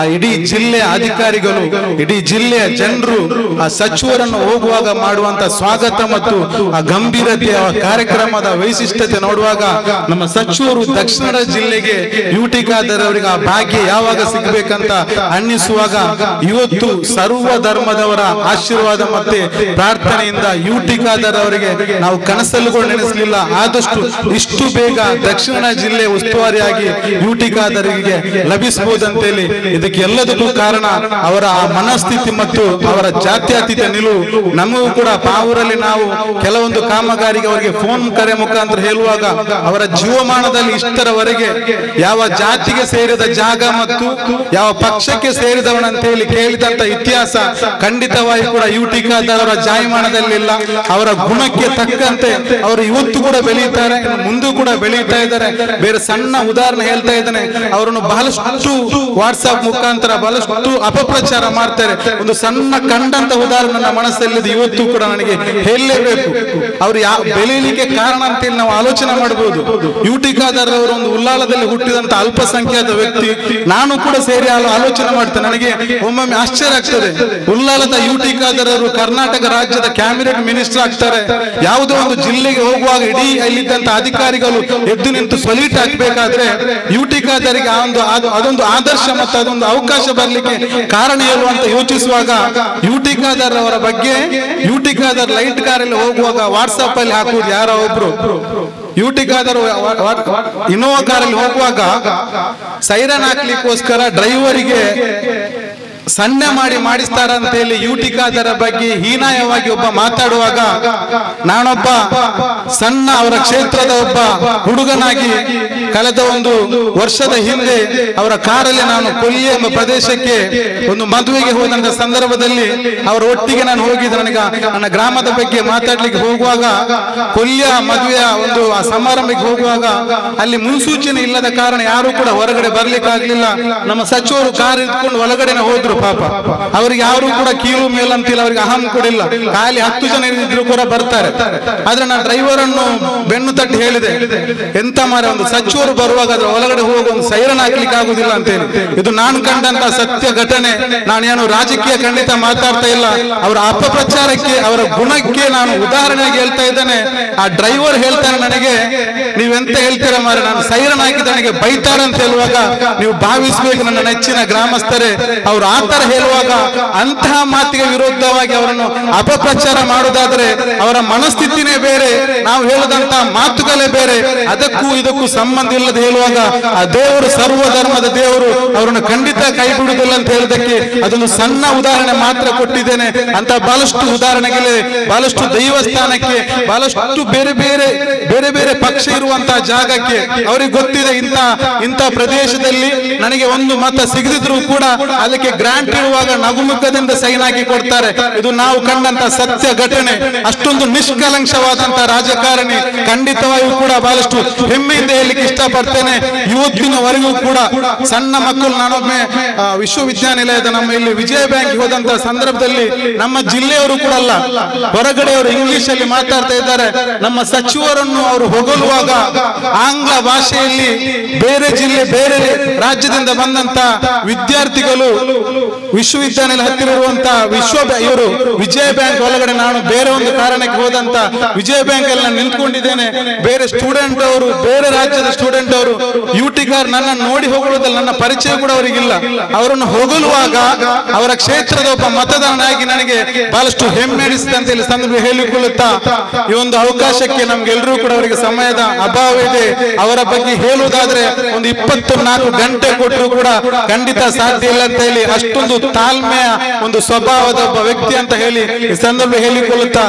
ಆ ಇಡೀ ಜಿಲ್ಲೆಯ ಅಧಿಕಾರಿಗಳು, ಇಡೀ ಜಿಲ್ಲೆಯ ಜನರು, ಆ ಸಚಿವರನ್ನು ಹೋಗುವಾಗ ಮಾಡುವಂತ ಸ್ವಾಗತ ಮತ್ತು ಆ ಗಂಭೀರತೆಯ ಕಾರ್ಯಕ್ರಮದ ವೈಶಿಷ್ಟ್ಯತೆ ನೋಡುವಾಗ ನಮ್ಮ ಸಚಿವರು ದಕ್ಷಿಣ ಜಿಲ್ಲೆ ಯು ಟಿ ಖಾದರ್ ಅವರಿಗೆ ಆ ಭಾಗ್ಯ ಯಾವಾಗ ಸಿಗ್ಬೇಕಂತ ಅನ್ನಿಸುವಾಗ ಇವತ್ತು ಸರ್ವ ಧರ್ಮದವರ ಆಶೀರ್ವಾದ ಮತ್ತೆ ಪ್ರಾರ್ಥನೆಯಿಂದ ಯು ಟಿ ಖಾದರ್ ಅವರಿಗೆ ನಾವು ಕನಸಲ್ಲೂ ಕೂಡ ನೆನೆಸಲಿಲ್ಲ. ಆದಷ್ಟು ಇಷ್ಟು ಬೇಗ ದಕ್ಷಿಣ ಜಿಲ್ಲೆ ಉಸ್ತುವಾರಿಯಾಗಿ ಯು ಟಿ ಖಾದರಿಗೆ ಲಭಿಸಬಹುದಂತೇಳಿ ಇದಕ್ಕೆ ಎಲ್ಲದಕ್ಕೂ ಕಾರಣ ಅವರ ಆ ಮನಸ್ಥಿತಿ ಮತ್ತು ಅವರ ಜಾತ್ಯತೀತ ನಿಲುವು. ನಮಗೂ ಕೂಡ ಪಾವೂರಲ್ಲಿ ನಾವು ಕೆಲವೊಂದು ಕಾಮಗಾರಿಗೆ ಅವರಿಗೆ ಫೋನ್ ಕರೆ ಮುಖಾಂತರ ಹೇಳುವಾಗ ಅವರ ಜೀವಮಾನದಲ್ಲಿ ಇಷ್ಟರವರೆಗೆ ಯಾವ ಜಾತಿಗೆ ಸೇರಿದ ಜಾಗ ಮತ್ತು ಯಾವ ಪಕ್ಷಕ್ಕೆ ಸೇರಿದವನಂತ ಹೇಳಿ ಕೇಳಿದಂತ ಇತಿಹಾಸ ಖಂಡಿತವಾಗಿ ಕೂಡ ಯು ಟಿ ಖಾದರ್ ಅವರ ಜಾಯಮಾನದಲ್ಲಿಲ್ಲ. ಅವರ ಗುಣಕ್ಕೆ ತಕ್ಕಂತೆ ಅವರು ಇವತ್ತು ಕೂಡ ಬೆಳೀತಾರೆ ಮುಂದೆ ಕೂಡ ಬೆಳೀತಾ ಇದ್ದಾರೆ. ಬೇರೆ ಸಣ್ಣ ಉದಾಹರಣೆ ಹೇಳ್ತಾ ಇದ್ದಾನೆ, ಅವರನ್ನು ಬಹಳಷ್ಟು ವಾಟ್ಸ್ಆಪ್ ಮುಖಾಂತರ ಬಹಳಷ್ಟು ಅಪಪ್ರಚಾರ ಮಾಡ್ತಾರೆ. ಒಂದು ಸಣ್ಣ ಕಂಡಂತ ಉದಾಹರಣೆ ನನ್ನ ಮನಸ್ಸಲ್ಲಿದೆ, ಇವತ್ತು ಕೂಡ ನನಗೆ ಹೇಳಲೇಬೇಕು. ಅವರು ಯಾವ ಬೆಳೀಲಿಕ್ಕೆ ಕಾರಣ ಅಂತೇಳಿ ನಾವು ಆಲೋಚನೆ ಮಾಡಬಹುದು ಯು ಟಿ ಒಂದು ಅವರು ಉಲ್ಲಾಳದಲ್ಲಿ ಹುಟ್ಟಿದಂತ ಅಲ್ಪಸಂಖ್ಯಾತ ವ್ಯಕ್ತಿ. ನಾನು ಕೂಡ ಸೇರಿ ಆಲೋ- ಆಲೋಚನೆ ಮಾಡ್ತೇನೆ. ನನಗೆ ಒಮ್ಮೊಮ್ಮೆ ಆಶ್ಚರ್ಯ ಆಗ್ತದೆ. ಉಲ್ಲಾಲದ ಯು ಟಿ ಖಾದರ್ ಅವರು ಕರ್ನಾಟಕ ರಾಜ್ಯದ ಕ್ಯಾಬಿನೆಟ್ ಮಿನಿಸ್ಟರ್ ಆಗ್ತಾರೆ. ಯಾವುದೋ ಒಂದು ಜಿಲ್ಲೆಗೆ ಹೋಗುವಾಗ ಇಡೀ ಅಲ್ಲಿದ್ದಂತ ಅಧಿಕಾರಿಗಳು ಎದ್ದು ನಿಂತು ಸೊಲೀಟ್ ಹಾಕ್ಬೇಕಾದ್ರೆ ಯು ಟಿ ಖಾದರಿಗೆ ಆ ಒಂದು ಅದು- ಅದೊಂದು ಆದರ್ಶ ಮತ್ತು ಅದೊಂದು ಅವಕಾಶ ಬರ್ಲಿಕ್ಕೆ ಕಾರಣ ಏನು ಅಂತ ಯೋಚಿಸುವಾಗ ಯು ಟಿ ಖಾದರ್ ಅವರ ಬಗ್ಗೆ ಯು ಟಿ ಖಾದರ್ ಲೈಟ್ ಕಾರಲ್ಲಿ ಹೋಗುವಾಗ ವಾಟ್ಸ್ಆಪ್ ಅಲ್ಲಿ ಹಾಕುವುದು ಯಾರೋ ಒಬ್ರು. ಯು ಇನ್ನೋವಾ ಇನೋವಾ ಕಾರಲ್ಲಿ ಹೋಗುವಾಗ ಸೈರನ್ ಹಾಕ್ಲಿಕ್ಕೋಸ್ಕರ ಡ್ರೈವರಿಗೆ ಸಣ್ಣ ಮಾಡಿ ಮಾಡಿಸ್ತಾರ ಅಂತ ಹೇಳಿ ಯೂಟಿಕಾದರ ಬಗ್ಗೆ ಹೀನಾಯವಾಗಿ ಒಬ್ಬ ಮಾತಾಡುವಾಗ ನಾನೊಬ್ಬ ಸಣ್ಣ ಅವರ ಕ್ಷೇತ್ರದ ಒಬ್ಬ ಹುಡುಗನಾಗಿ ಕಳೆದ ಒಂದು ವರ್ಷದ ಹಿಂದೆ ಅವರ ಕಾರಲ್ಲಿ ನಾನು ಕೊಲ್ಲಿ ಎಂಬ ಪ್ರದೇಶಕ್ಕೆ ಒಂದು ಮದುವೆಗೆ ಹೋದಂತ ಸಂದರ್ಭದಲ್ಲಿ ಅವರ ಒಟ್ಟಿಗೆ ನಾನು ಹೋಗಿದ್ದೆ. ನನಗೆ ನನ್ನ ಗ್ರಾಮದ ಬಗ್ಗೆ ಮಾತಾಡ್ಲಿಕ್ಕೆ ಹೋಗುವಾಗ ಕೊಲ್ಲಿಯ ಮದುವೆಯ ಒಂದು ಆ ಸಮಾರಂಭಕ್ಕೆ ಹೋಗುವಾಗ ಅಲ್ಲಿ ಮುನ್ಸೂಚನೆ ಇಲ್ಲದ ಕಾರಣ ಯಾರು ಕೂಡ ಹೊರಗಡೆ ಬರ್ಲಿಕ್ಕೆ ಆಗ್ಲಿಲ್ಲ ನಮ್ಮ ಸಚಿವರು ಕಾರ್ ಇಟ್ಕೊಂಡು ಒಳಗಡೆನೆ ಹೋದ್ರು. ಹೋದ್ರು ಪಾಪ. ಅವ್ರಿಗೆ ಯಾರು ಕೂಡ ಕೀಳು ಮೇಲಂತಿಲ್ಲ ಅವ್ರಿಗೆ ಅಹಂ ಕೂಡ ಇಲ್ಲ ಖಾಲಿ ಹತ್ತು ಜನ ಇದ್ರು ಕೂಡ ಬರ್ತಾರೆ. ಆದ್ರೆ ನಾನು ಡ್ರೈವರ್ ಅನ್ನು ಬೆನ್ನು ತಟ್ಟಿ ಹೇಳಿದೆ, ಎಂತ ಮಾರ ಒಂದು ಸಚಿವರು ಬರುವಾಗ ಅದ್ರ ಒಳಗಡೆ ಹೋಗಿ ಒಂದು ಸೈರನ್ ಹಾಕ್ಲಿಕ್ಕೆ ಆಗುದಿಲ್ಲ ಅಂತ ಹೇಳಿ ಇದು ನಾನು ಕಂಡಂತ ಸತ್ಯ ಘಟನೆ. ನಾನೇನು ರಾಜಕೀಯ ಖಂಡಿತ ಮಾತಾಡ್ತಾ ಇಲ್ಲ. ಅವರ ಅಪಪ್ರಚಾರಕ್ಕೆ, ಅವರ ಗುಣಕ್ಕೆ ನಾನು ಉದಾಹರಣೆಗೆ ಹೇಳ್ತಾ ಇದ್ದೇನೆ. ಆ ಡ್ರೈವರ್ ಹೇಳ್ತಾನೆ ನನಗೆ, ನೀವೆಂತ ಹೇಳ್ತೀರಾ ಮಾರ? ನಾನು ಸೈರನ್ ಹಾಕಿದ ನನಗೆ ಬೈತಾರೆ ಅಂತ ಹೇಳುವಾಗ ನೀವು ಭಾವಿಸ್ಬೇಕು ನನ್ನ ನೆಚ್ಚಿನ ಗ್ರಾಮಸ್ಥರೇ. ಅವ್ರು ಆ ತರ ಹೇಳುವಾಗ ಅಂತಹ ಮಾತಿಗೆ ವಿರುದ್ಧವಾಗಿ ಅವರನ್ನು ಅಪಪ್ರಚಾರ ಮಾಡುವುದಾದ್ರೆ ಅವರ ಮನಸ್ಥಿತಿನೇ ಬೇರೆ. ನಾವು ಹೇಳದಂತ ಮಾತುಗಳೇ ಬೇರೆ. ಅದಕ್ಕೂ ಇದಕ್ಕೂ ಸಂಬಂಧ ಇಲ್ಲದೆ ಹೇಳುವಾಗ ಆ ದೇವರು ಸರ್ವಧರ್ಮದ ದೇವರು. ಅವರನ್ನು ಖಂಡಿತ ಕೈ ಬಿಡುವುದಿಲ್ಲ ಅಂತ ಹೇಳಿದಕ್ಕೆ ಅದೊಂದು ಸಣ್ಣ ಉದಾಹರಣೆ ಮಾತ್ರ ಕೊಟ್ಟಿದ್ದೇನೆ. ಅಂತ ಬಹಳಷ್ಟು ಉದಾಹರಣೆಗಳೇ ಬಹಳಷ್ಟು ದೈವಸ್ಥಾನಕ್ಕೆ ಬಹಳಷ್ಟು ಬೇರೆ ಬೇರೆ ಬೇರೆ ಬೇರೆ ಪಕ್ಷ ಇರುವಂತಹ ಜಾಗಕ್ಕೆ ಅವರಿಗೆ ಗೊತ್ತಿದೆ ಇಂತ ಇಂಥ ಪ್ರದೇಶದಲ್ಲಿ ನನಗೆ ಒಂದು ಮತ ಸಿಗದಿದ್ರು ಕೂಡ ಅದಕ್ಕೆ ಗ್ರಾಂಟ್ ಇರುವಾಗ ನಗುಮುಖದಿಂದ ಸೈನ್ ಹಾಕಿ ಕೊಡ್ತಾರೆ. ಇದು ನಾವು ಕಂಡಂತ ಸತ್ಯ ಘಟನೆ. ಅಷ್ಟೊಂದು ನಿಷ್ಕಲಂಶವಾದಂತ ರಾಜಕಾರಣಿ. ಖಂಡಿತವಾಗಿಯೂ ಕೂಡ ಬಹಳಷ್ಟು ಹೆಮ್ಮೆಯಿಂದ ಹೇಳಲಿಕ್ಕೆ ಇಷ್ಟಪಡ್ತೇನೆ. ಇವತ್ತಿನವರೆಗೂ ಕೂಡ ಸಣ್ಣ ಮಕ್ಕಳು ನಾನೊಮ್ಮೆ ವಿಶ್ವವಿದ್ಯಾನಿಲಯದ ನಮ್ಮ ಇಲ್ಲಿ ವಿಜಯ ಬ್ಯಾಂಕ್ ಹೋದಂತ ಸಂದರ್ಭದಲ್ಲಿ ನಮ್ಮ ಜಿಲ್ಲೆಯವರು ಕೂಡ ಅಲ್ಲ, ಹೊರಗಡೆಯವರು ಇಂಗ್ಲಿಷ್ ಅಲ್ಲಿ ಮಾತಾಡ್ತಾ ಇದ್ದಾರೆ. ನಮ್ಮ ಸಚಿವರನ್ನು ಅವರು ಹೊಗಳುವಾಗ ಆಂಗ್ಲ ಭಾಷೆಯಲ್ಲಿ ಬೇರೆ ಜಿಲ್ಲೆ, ಬೇರೆ ರಾಜ್ಯದಿಂದ ಬಂದಂತ ವಿದ್ಯಾರ್ಥಿಗಳು ವಿಶ್ವವಿದ್ಯಾನಿಲಯ ಹತ್ತಿರ ಇರುವಂತ ವಿಶ್ವ ಇವರು ವಿಜಯ ಬ್ಯಾಂಕ್ ಒಳಗಡೆ ನಾನು ಬೇರೆ ಒಂದು ಕಾರಣಕ್ಕೆ ಹೋದಂತ ವಿಜಯ ಬ್ಯಾಂಕ್ ಅಲ್ಲಿ ನಾನು ನಿಂತ್ಕೊಂಡಿದ್ದೇನೆ. ಬೇರೆ ಸ್ಟೂಡೆಂಟ್ ಅವರು, ಬೇರೆ ರಾಜ್ಯದ ಸ್ಟೂಡೆಂಟ್ ಅವರು ಯುಟಿಗಾರ್ ನನ್ನ ನೋಡಿ ಹೋಗುವುದಲ್ಲ ನನ್ನ ಪರಿಚಯ ಕೂಡ ಅವರಿಗಿಲ್ಲ. ಅವರನ್ನು ಹೊಗಳುವಾಗ ಅವರ ಕ್ಷೇತ್ರದ ಒಬ್ಬ ಮತದಾರನಾಗಿ ನನಗೆ ಬಹಳಷ್ಟು ಹೆಮ್ಮೆ ಅಂತ ಹೇಳಿ ಸಂದರ್ಭ ಹೇಳಿಕೊಳ್ಳುತ್ತಾ, ಈ ಒಂದು ಅವಕಾಶಕ್ಕೆ ನಮ್ಗೆಲ್ಲರೂ ಕೂಡ ಅವರಿಗೆ ಸಮಯದ ಅಭಾವ ಇದೆ. ಅವರ ಬಗ್ಗೆ ಹೇಳುವುದಾದ್ರೆ ಒಂದು ಇಪ್ಪತ್ತು ನಾಲ್ಕು ಗಂಟೆ ಕೊಟ್ಟರು ಕೂಡ ಖಂಡಿತ ಸಾಧ್ಯ ಇಲ್ಲ ಅಂತ ಹೇಳಿ ಅಷ್ಟೊಂದು ತಾಳ್ಮೆಯ ಒಂದು ಸ್ವಭಾವದ ಒಬ್ಬ ವ್ಯಕ್ತಿ ಅಂತ ಹೇಳಿ ಈ ಸಂದರ್ಭ ಹೇಳಿಕೊಳ್ಳುತ್ತಾ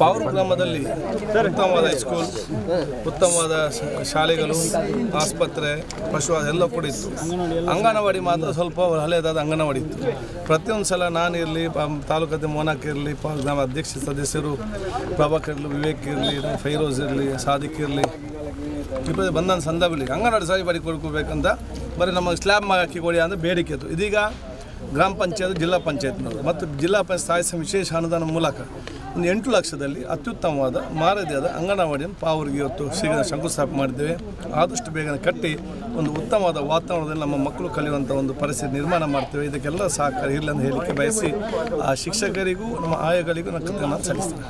ಪಾವೂರು ಗ್ರಾಮದಲ್ಲಿ ಉತ್ತಮವಾದ ಹೈಸ್ಕೂಲ್ ಉತ್ತಮವಾದ ಶಾಲೆಗಳು, ಆಸ್ಪತ್ರೆ, ಪಶು ಅದೆಲ್ಲ ಕೂಡ ಇತ್ತು. ಅಂಗನವಾಡಿ ಮಾತ್ರ ಸ್ವಲ್ಪ ಹಳೆಯದಾದ ಅಂಗನವಾಡಿ ಇತ್ತು. ಪ್ರತಿಯೊಂದು ಸಲ ನಾನಿರಲಿ ತಾಲೂಕದ ಮೋನಾಕ್ ಇರಲಿ, ಗ್ರಾಮ ಅಧ್ಯಕ್ಷ ಸದಸ್ಯರು, ಪ್ರಭಾಕರ್ ಇರಲಿ, ವಿವೇಕ್ ಇರಲಿ ಫೈರೋಜ್ ಇರಲಿ, ಸಾದಿಕ್ ಇರಲಿ, ಇಬ್ಬರು ಬಂದಂಥ ಸಂದರ್ಭದಲ್ಲಿ ಅಂಗನವಾಡಿ ಸರಿ ಮಾಡಿ ಕೊಡ್ಕೋಬೇಕಂತ ಬರೀ ನಮಗೆ ಸ್ಲ್ಯಾಬ್ ಹಾಕಿ ಕೊಡಿ ಅಂದರೆ ಬೇಡಿಕೆ ಇತ್ತು. ಇದೀಗ ಗ್ರಾಮ ಪಂಚಾಯತ್, ಜಿಲ್ಲಾ ಪಂಚಾಯತ್ನವರು. ಮತ್ತು ಜಿಲ್ಲಾ ಪಂಚಾಯತ್ ಸ್ಥಾಯಿಸಿದ ವಿಶೇಷ ಅನುದಾನ ಮೂಲಕ ಒಂದು ಎಂಟು ಲಕ್ಷದಲ್ಲಿ ಅತ್ಯುತ್ತಮವಾದ ಮಾರದಿಯಾದ ಅಂಗನವಾಡಿಯನ್ನು ಪಾವೂರಿಗೆ ಇವತ್ತು ಶೀಘ್ರ ಶಂಕುಸ್ಥಾಪನೆ ಮಾಡಿದ್ದೇವೆ. ಆದಷ್ಟು ಬೇಗನೆ ಕಟ್ಟಿ ಒಂದು ಉತ್ತಮವಾದ ವಾತಾವರಣದಲ್ಲಿ ನಮ್ಮ ಮಕ್ಕಳು ಕಲಿಯುವಂಥ ಒಂದು ಪರಿಸ್ಥಿತಿ ನಿರ್ಮಾಣ ಮಾಡ್ತೇವೆ. ಇದಕ್ಕೆಲ್ಲ ಸಹಕಾರ ಇರಲಿ ಅಂತ ಹೇಳಿಕೆ ಬಯಸಿ ಆ ಶಿಕ್ಷಕರಿಗೂ, ನಮ್ಮ ಆಯೋಗಗಳಿಗೂ ನಾನು ಕೃತಜ್ಞತೆ ಸಲ್ಲಿಸ್ತೇನೆ.